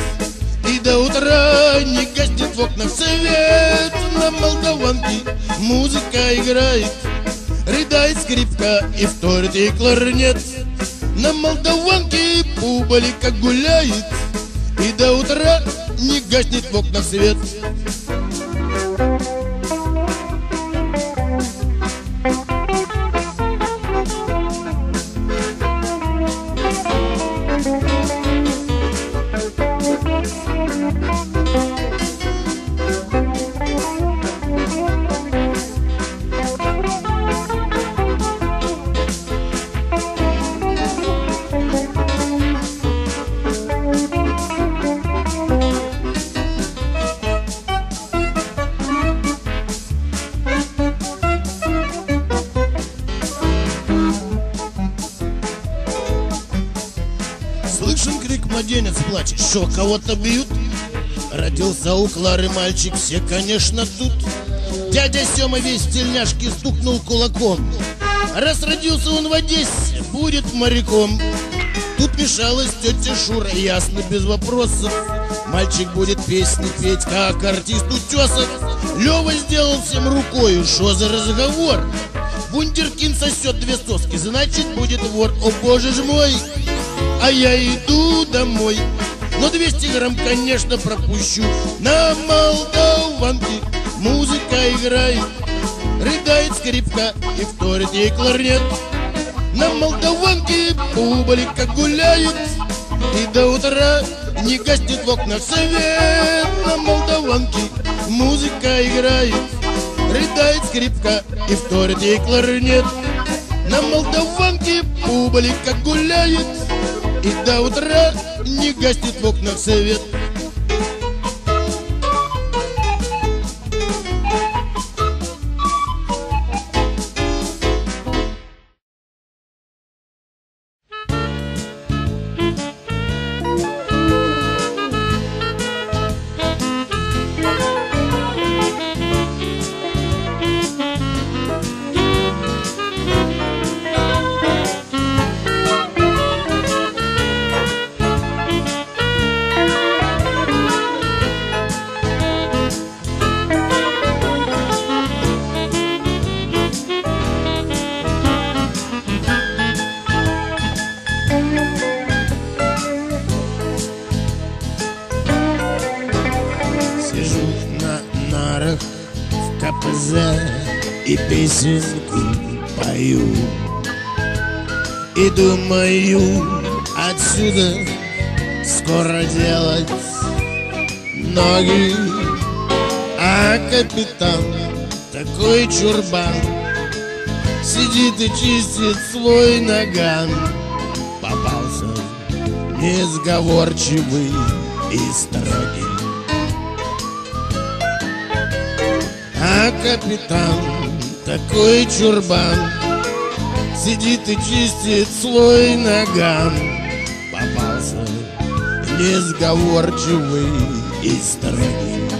И до утра не гаснет в окнах свет. На молдаванке музыка играет Рыдает скрипка и вторит ей кларнет. На молдаванке публика гуляет и до утра гаснет в окнах свет что кого-то бьют. Родился у Клары мальчик, все, конечно, тут. Дядя Сема весь в тельняшке стукнул кулаком. Раз родился он в Одессе, будет моряком. Тут мешалась тетя Шура, ясно, без вопросов. Мальчик будет песни петь, как артист утесов. Лева сделал всем рукою, что за разговор? Вундеркин сосет две соски, значит будет вор. О боже ж мой, а я иду домой Но 200 грамм, конечно, пропущу. На молдаванке музыка играет Рыдает скрипка и вторит ей кларнет. На молдаванке публика гуляет И до утра не гаснет в окнах свет. На молдаванке музыка играет Рыдает скрипка и вторит ей кларнет. На молдаванке публика гуляет и до утра не гаснет в окнах свет чистит свой наган. Попался несговорчивый и строгий. А капитан такой чурбан Сидит и чистит свой наган. Попался несговорчивый и строгий.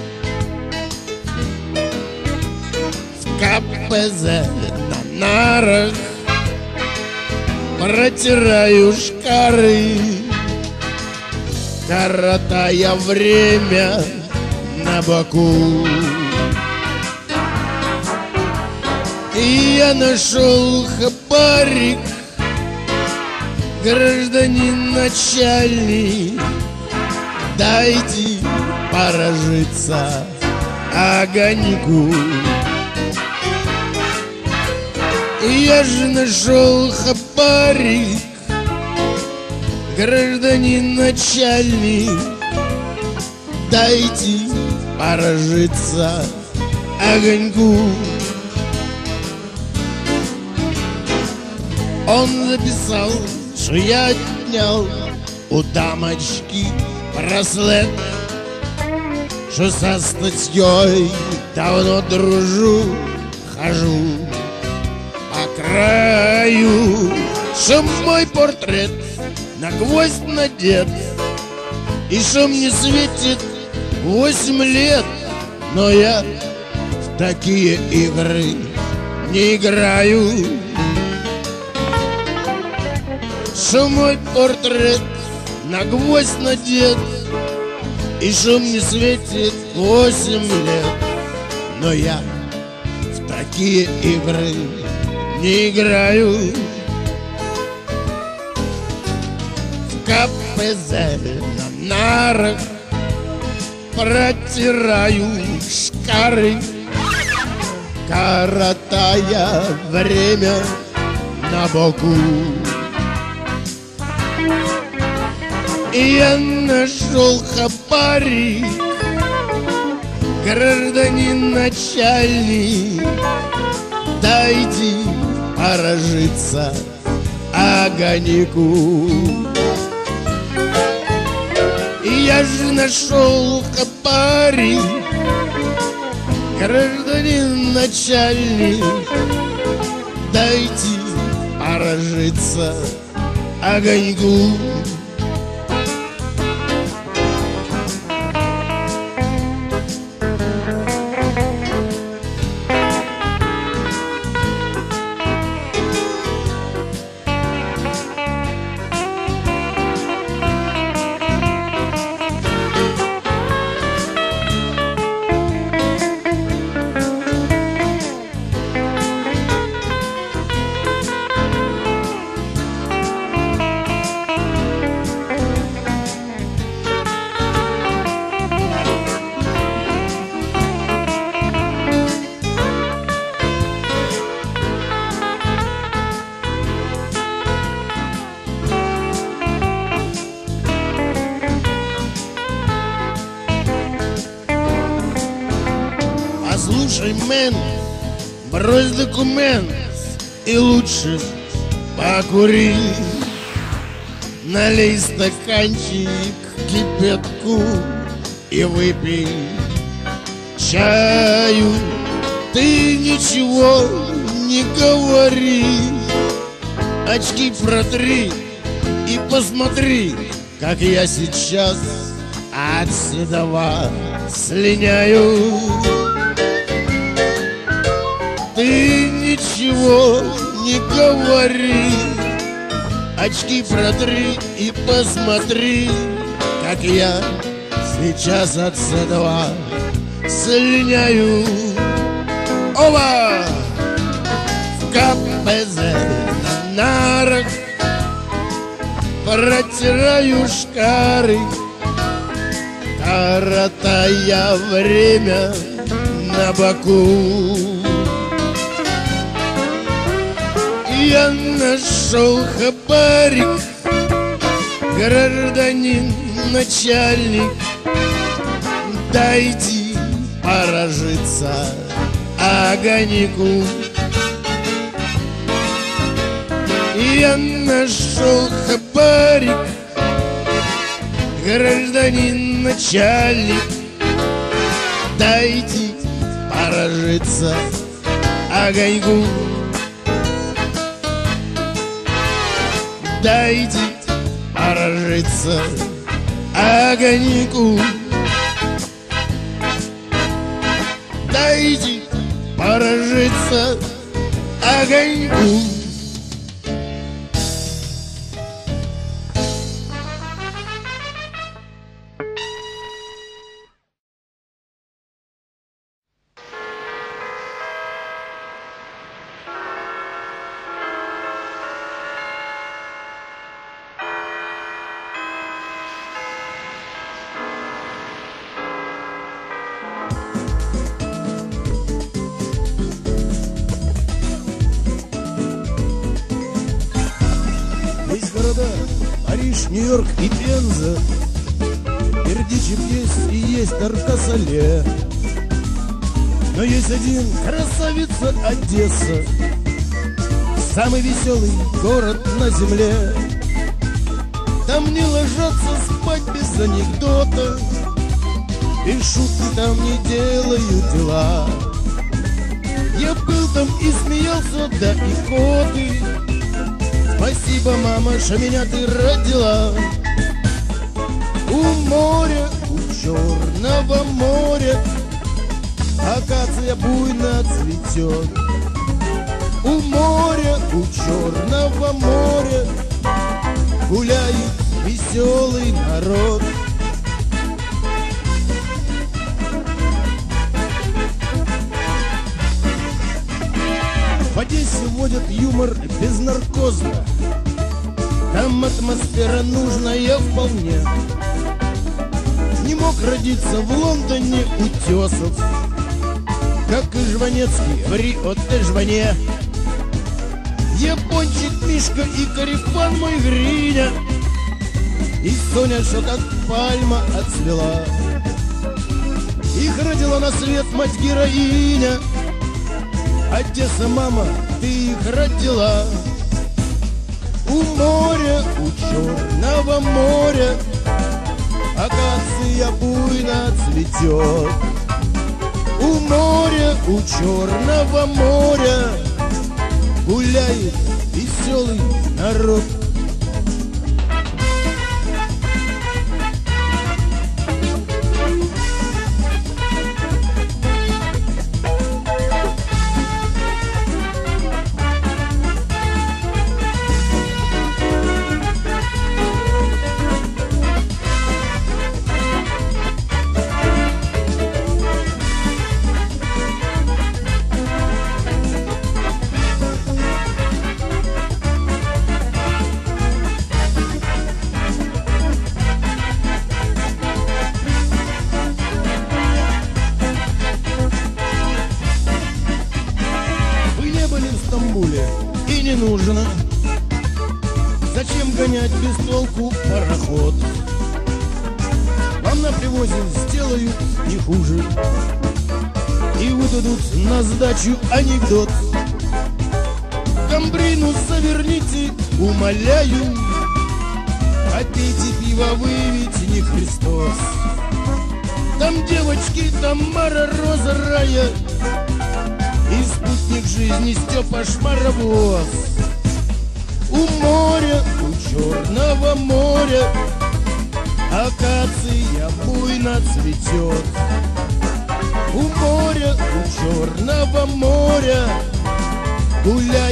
В КПЗ нарах Протираю шкары. Коротая время на боку. И я нашел хабарик. Гражданин начальник Дайте порожиться огоньку Я же нашел хабарик. Гражданин начальник Дайте порожиться огоньку. Он записал, что я отнял у дамочки браслет Что со статьей давно дружу, хожу краю Что мой портрет на гвоздь надет. И что мне светит восемь лет Но я в такие игры не играю. Что мой портрет на гвоздь надет И что мне светит восемь лет Но я в такие игры не играю. В КПЗ на нарах Протираю шкары. Коротая время на боку я нашел хапарик Гражданин начальник Дайте порожиться огоньку. И я же нашел хапарик Гражданин начальник. Дайте порожиться огоньку брось документ И лучше покури. Налей стаканчик кипятку И выпей. Чаю Ты ничего не говори. Очки протри и посмотри Как я сейчас от седова слиняю ничего не говори. Очки протри и посмотри Как я сейчас от седова слиняю. Оба! В КПЗ на нарах Протираю шкары. Коротая время на боку я нашел хабарик Гражданин начальник. Дайте порожиться огоньку. Я нашел хабарик Гражданин начальник. Дайте порожиться огоньку дайте порожиться огоньку. Дайте поражиться огоньку. Таркасале Но есть один красавица Одесса Самый веселый город на земле. Там не ложатся спать без анекдота. И шутки там не делают дела. Я был там и смеялся, да и коты. Спасибо, мама, что меня ты родила. У моря, черного моря Акация буйно цветет. У моря, у черного моря Гуляет веселый народ. В Одессе водят юмор без наркоза. Там атмосфера нужная вполне Не мог родиться в Лондоне утесов. Как и Жванецкий в Рио-де-Жване Япончик Мишка и Карифан мой Гриня. И Соня, что как пальма отцвела. Их родила на свет мать-героиня Одесса, мама, ты их родила. У моря, у черного моря Акация буйно цветет У моря, у черного моря Гуляет веселый народ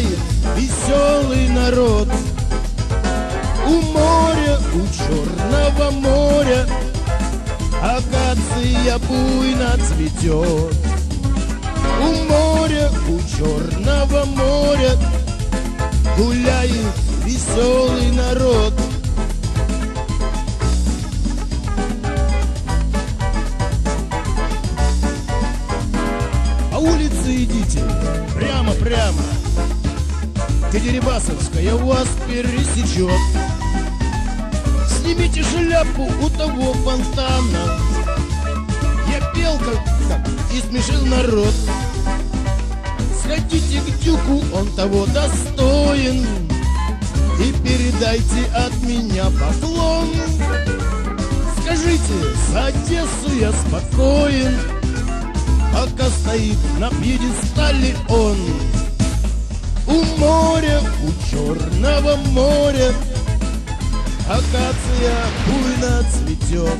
Гуляет веселый народ. У моря, у черного моря Акация буйно цветет. У моря, у черного моря Гуляет веселый народ. Улице идите, прямо-прямо Дерибасовская вас пересечет. Снимите шляпу у того фонтана. Я пел как, как и смешил народ. Сходите к Дюку, он того достоин. И передайте от меня поклон. Скажите, за Одессу я спокоен. Пока стоит на пьедестале он у моря, у Черного моря. Акация буйно цветет.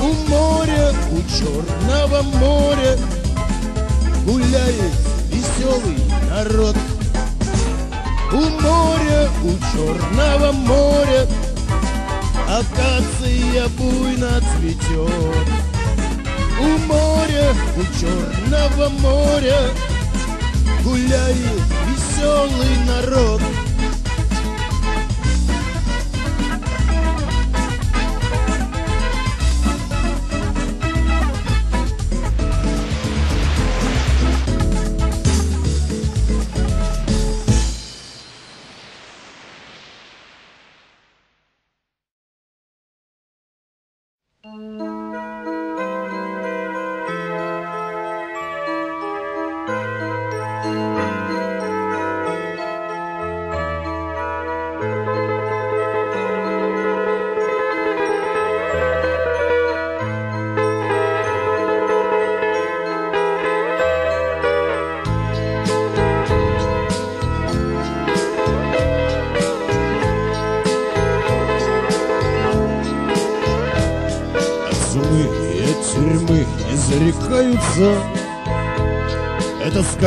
У моря, у Черного моря Гуляет веселый народ. У моря, у Черного моря Акация буйно цветет. У моря, у Черного моря Гуляет веселый народ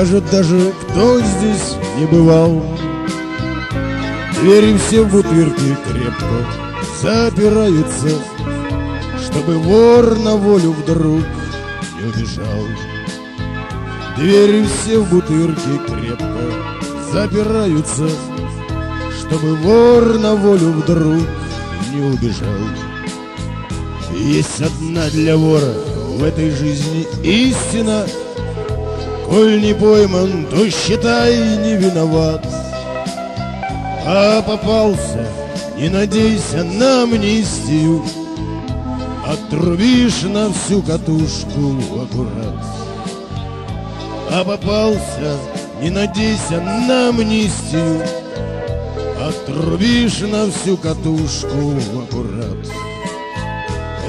скажет даже, кто здесь не бывал. Двери все в бутырке крепко запираются Чтобы вор на волю вдруг не убежал. Двери все в бутырке крепко запираются Чтобы вор на волю вдруг не убежал. Есть одна для вора в этой жизни истина Коль не пойман, то считай не виноват. А попался, не надейся на амнистию. Отрубишь на всю катушку аккурат. А попался, не надейся на амнистию. Отрубишь на всю катушку аккурат.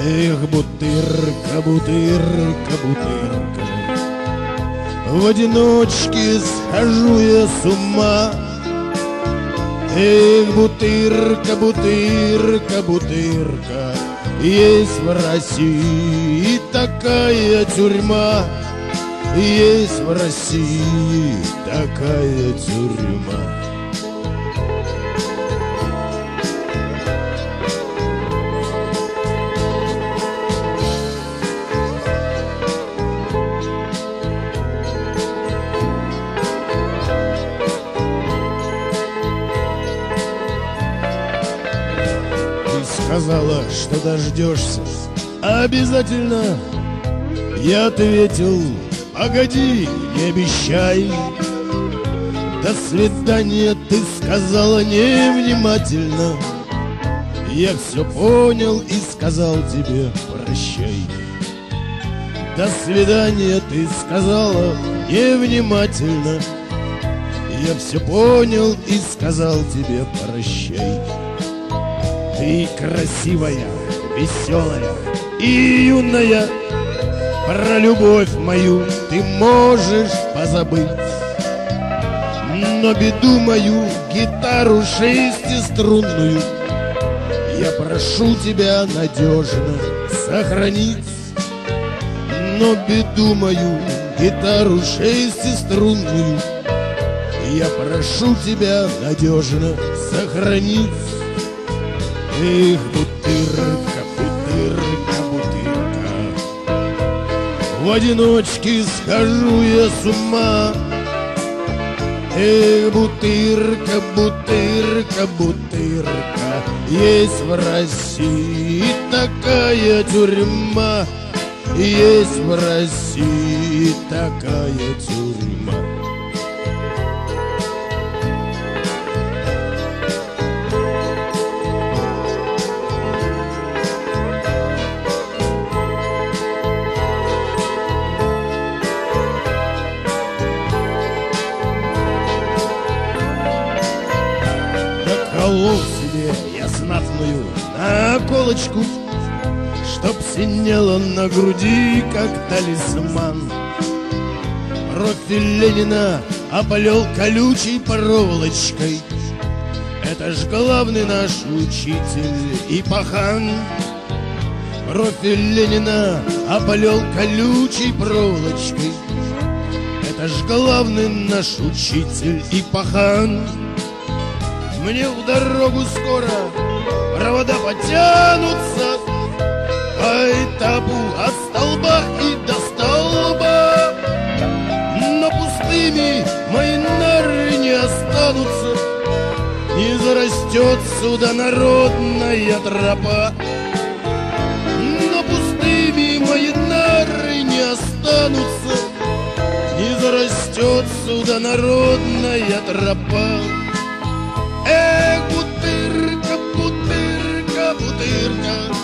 Эх, бутырка, бутырка, бутырка В одиночке схожу я с ума. Эх, бутырка, бутырка, бутырка Есть в России такая тюрьма. Есть в России такая тюрьма что дождешься. Обязательно. Я ответил, погоди, не обещай До свидания ты сказала невнимательно Я все понял и сказал тебе прощай До свидания ты сказала невнимательно Я все понял и сказал тебе прощай ты красивая, веселая и юная. Про любовь мою ты можешь позабыть. Но беду мою, гитару шестиструнную Я прошу тебя надежно сохранить. Но беду мою, гитару шестиструнную Я прошу тебя надежно сохранить Эх, бутырка, бутырка, бутырка. В одиночке схожу я с ума. Эх, бутырка, бутырка, бутырка Есть в России такая тюрьма. Есть в России такая тюрьма наколочку Чтоб синело на груди, как талисман. Профиль Ленина опалил колючей проволочкой. Это ж главный наш учитель и пахан. Профиль Ленина опалил колючей проволочкой. Это ж главный наш учитель и пахан. Мне в дорогу скоро провода потянутся, Ай, табу от столба и до столба, Но пустыми мои нары не останутся, Не зарастет сюда народная тропа. Но пустыми мои нары не останутся, Не зарастет сюда народная тропа. Бутырка, бутырка,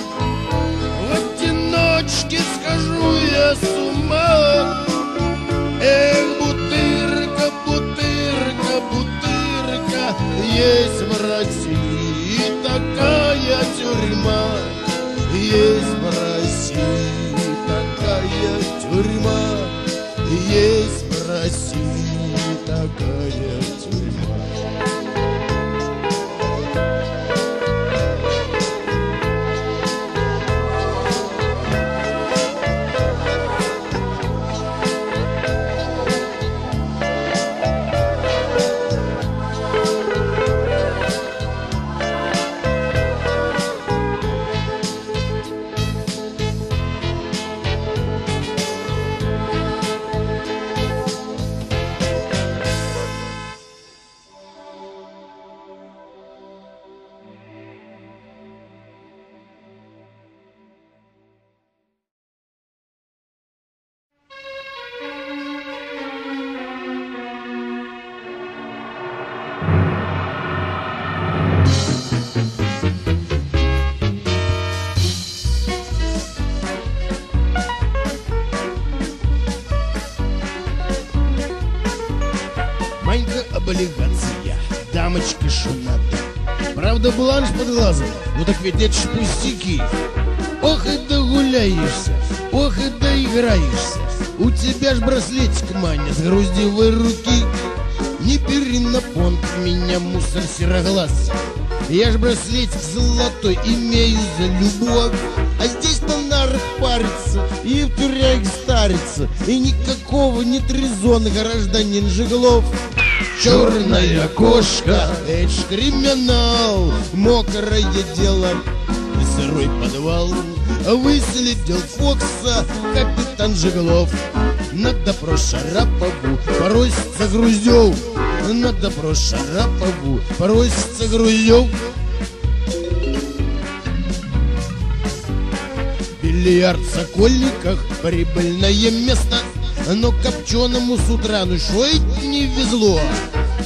В одиночке схожу я с ума. Эх, бутырка, бутырка, бутырка, Есть в России такая тюрьма, Есть в России такая тюрьма, Есть в России такая тюрьма. Правда, бланш под глазом, ну так ведь это ж пустяки. Ох и догуляешься, ох и доиграешься. У тебя ж браслетик, Маня, с груздевой руки. Не бери на понт меня, мусор сероглаз. Я ж браслетик золотой имею за любовь. А здесь по нарах парится и в тюряге старится. И никакого не трезона гражданин Жиглов. Черная кошка, это ж криминал, мокрое дело сырой подвал. Выследил Фокса капитан Жиглов. На допрос Шарапову поросится Груздев. На допрос Шарапову поросится Груздев. Бильярд в Сокольниках, прибыльное место Но копченому с утра, ну это не везло?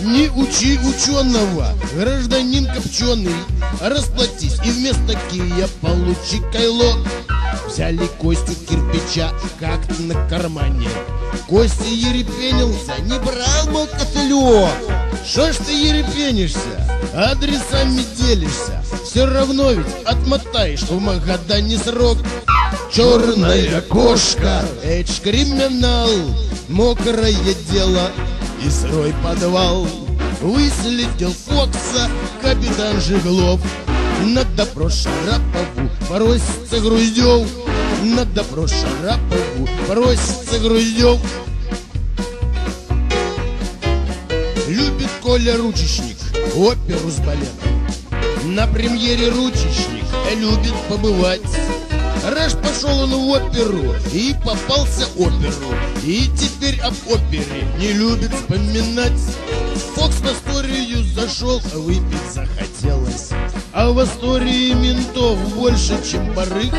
Не учи ученого, гражданин копченый Расплатись и вместо кия получи кайло. Взяли Костю кирпича как-то на кармане. Костя ерепенился, не брал, мол, котелек Шо ж ты ерепенишься, адресами делишься. Все равно ведь отмотаешь в Магадане срок Черная кошка, это ж криминал Мокрое дело и сырой подвал. Выследил Фокса капитан Жиглов. На допрос Шарапову просится Груздев На допрос Шарапову просится Груздев Любит Коля Ручечник оперу с балетом. На премьере Ручечник любит побывать Раш пошел он в оперу и попался оперу. И теперь об опере не любит вспоминать. Фокс в историю зашел, а выпить захотелось. А в истории ментов больше, чем барыг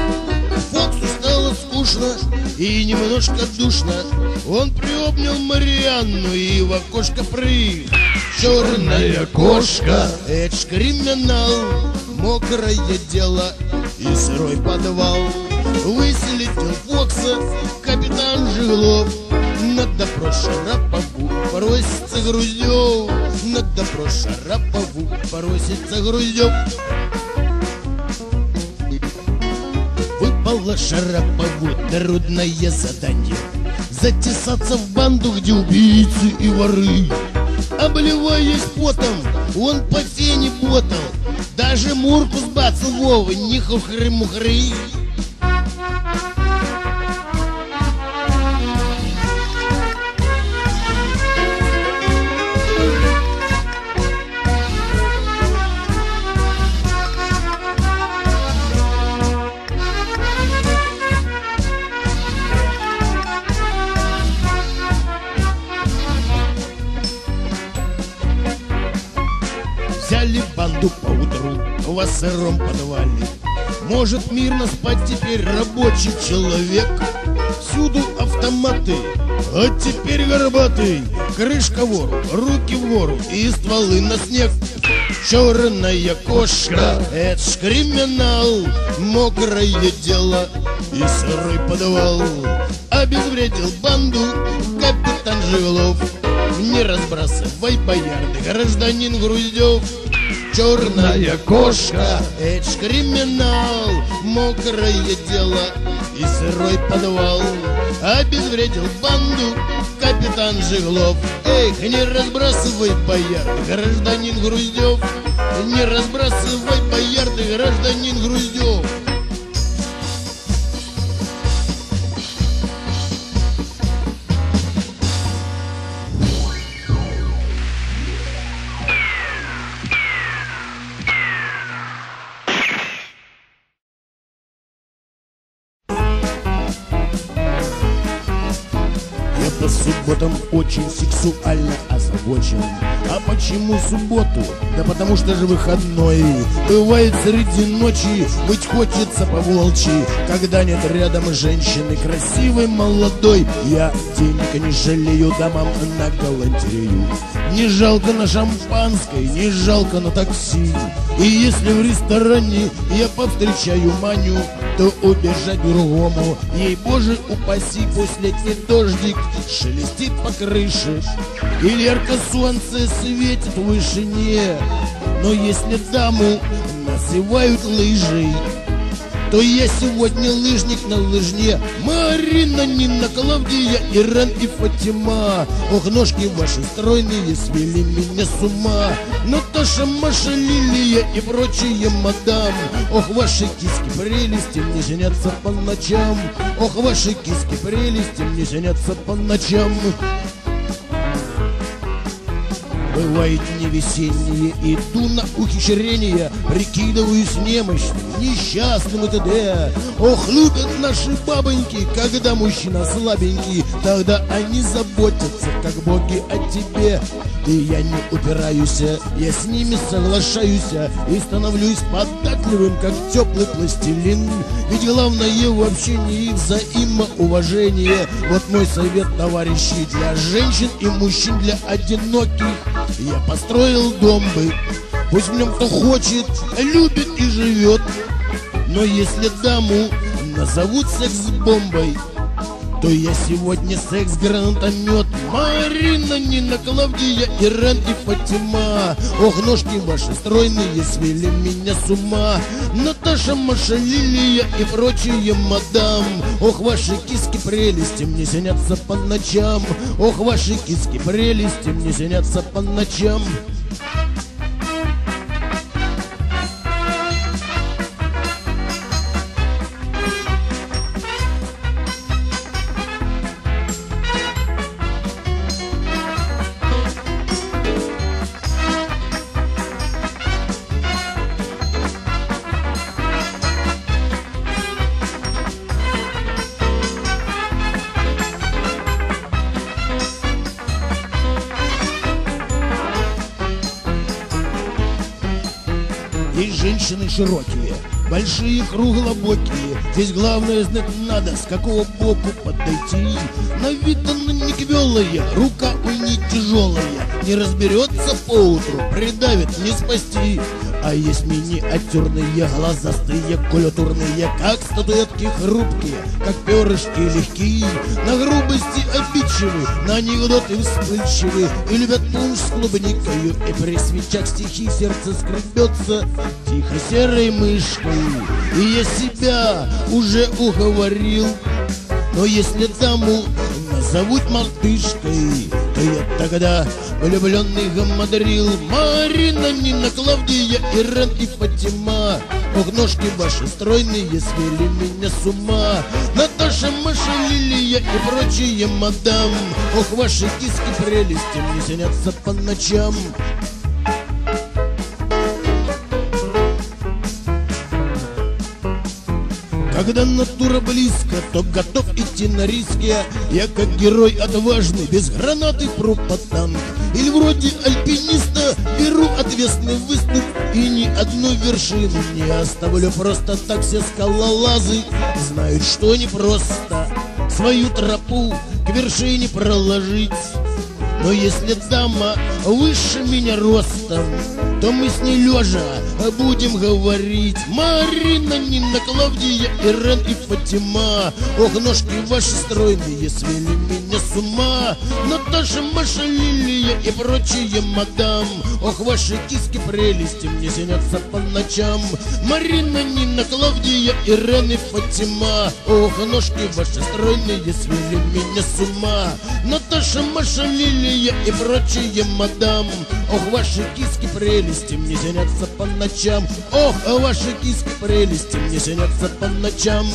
Фоксу стало скучно и немножко душно. Он приобнял Марианну и в окошко прыг. Черная кошка, это ж криминал Мокрое дело и сырой подвал. Выселитил Фокса капитан Жиглов На допрос Шарапову просится Груздев. На допрос Шарапову просится Груздев. Выпало Шарапову трудное задание. Затесаться в банду, где убийцы и воры. Обливаясь потом, он по фене ботал Даже Мурку сбацал Вова, не в сыром подвале. Может мирно спать теперь рабочий человек? Всюду автоматы, а теперь горбатый. Крышка вору, руки в гору и стволы на снег. Черная кошка, это ж криминал Мокрое дело и сырой подвал. Обезвредил банду капитан Жиглов Не разбрасывай боярды, гражданин Груздев черная кошка. Это ж криминал, мокрое дело и сырой подвал. Обезвредил банду капитан Жиглов. Эх, не разбрасывай боярды, гражданин Груздев Не разбрасывай боярды, гражданин Груздев очень сексуально озабочен А почему субботу? Да потому что же выходной. Бывает среди ночи, быть хочется по волчьи. Когда нет рядом женщины красивой, молодой Я денег не жалею, домам на галантерею Не жалко на шампанской, не жалко на такси. И если в ресторане я повстречаю Маню То убежать другому, ей боже упаси Пусть летний дождик шелестит по крыше. И ярко солнце светит в вышине. Но если даму называют лыжей то я сегодня лыжник на лыжне. Марина, Нина, Клавдия, Иран и Фатима. Ох, ножки ваши стройные свели меня с ума. Наташа, Маша, Лилия и прочие мадам. Ох, ваши киски прелести мне женятся по ночам. Ох, ваши киски прелести мне женятся по ночам Бывает не весенние, иду на ухищрение, Прикидываюсь немощным, несчастным и т.д. Ох, любят наши бабоньки, когда мужчина слабенький, Тогда они заботятся, как боги о тебе. И я не упираюсь, я с ними соглашаюсь И становлюсь податливым, как теплый пластилин Ведь главное в общении взаимоуважение Вот мой совет, товарищи, для женщин и мужчин, для одиноких Я построил дом бы, пусть в нем кто хочет, любит и живет Но если даму назовут секс-бомбой то я сегодня секс-гранатомет Марина, Нина, Клавдия, Иран и Фатима. Ох, ножки ваши стройные свели меня с ума. Наташа, Маша, Лилия и прочие мадам. Ох, ваши киски прелести мне снятся по ночам. Ох, ваши киски прелести мне снятся по ночам. Есть широкие, большие, круглобокие. Здесь главное знать надо, с какого боку подойти. На вид она не квелая, рука у ней тяжелая. Не разберется поутру, придавит, не спасти. А есть миниатюрные, глазастые, культурные, как статуэтки хрупкие, как перышки легкие, на грубости обидчивы, на анекдоты вспыльчивы, и любят пунш с клубникою, и при свечах стихи сердце скребется тихо серой мышкой. И я себя уже уговорил, но если даму назовут мартышкой, я тогда влюбленный гамадрил Марина, Нина, Клавдия, Иран и Фатима. Ох, ножки ваши стройные свели меня с ума. Наташа, Маша, Лилия и прочие мадам. Ох, ваши киски прелести мне снятся по ночам Когда натура близко, то готов идти на риски. Я как герой отважный, без гранаты пру по танк. Или вроде альпиниста беру ответственный выступ И ни одну вершину не оставлю. Просто так все скалолазы знают, что непросто. Свою тропу к вершине проложить. Но если дама выше меня ростом, то мы с ней лежа будем говорить. Марина, Нина, Клавдия, Ирен и Фатима. Ох, ножки ваши стройные свели меня с ума. Наташа, Маша, Лилия и прочие мадам. Ох, ваши киски прелести мне снятся по ночам. Марина, Нина, Клавдия, Ирен и Фатима. Ох, ножки ваши стройные свели меня с ума. Наташа, Маша, Лилия и прочие мадам Ох, ваши киски прелести мне снятся по ночам. Ох, ваши киски прелести мне снятся по ночам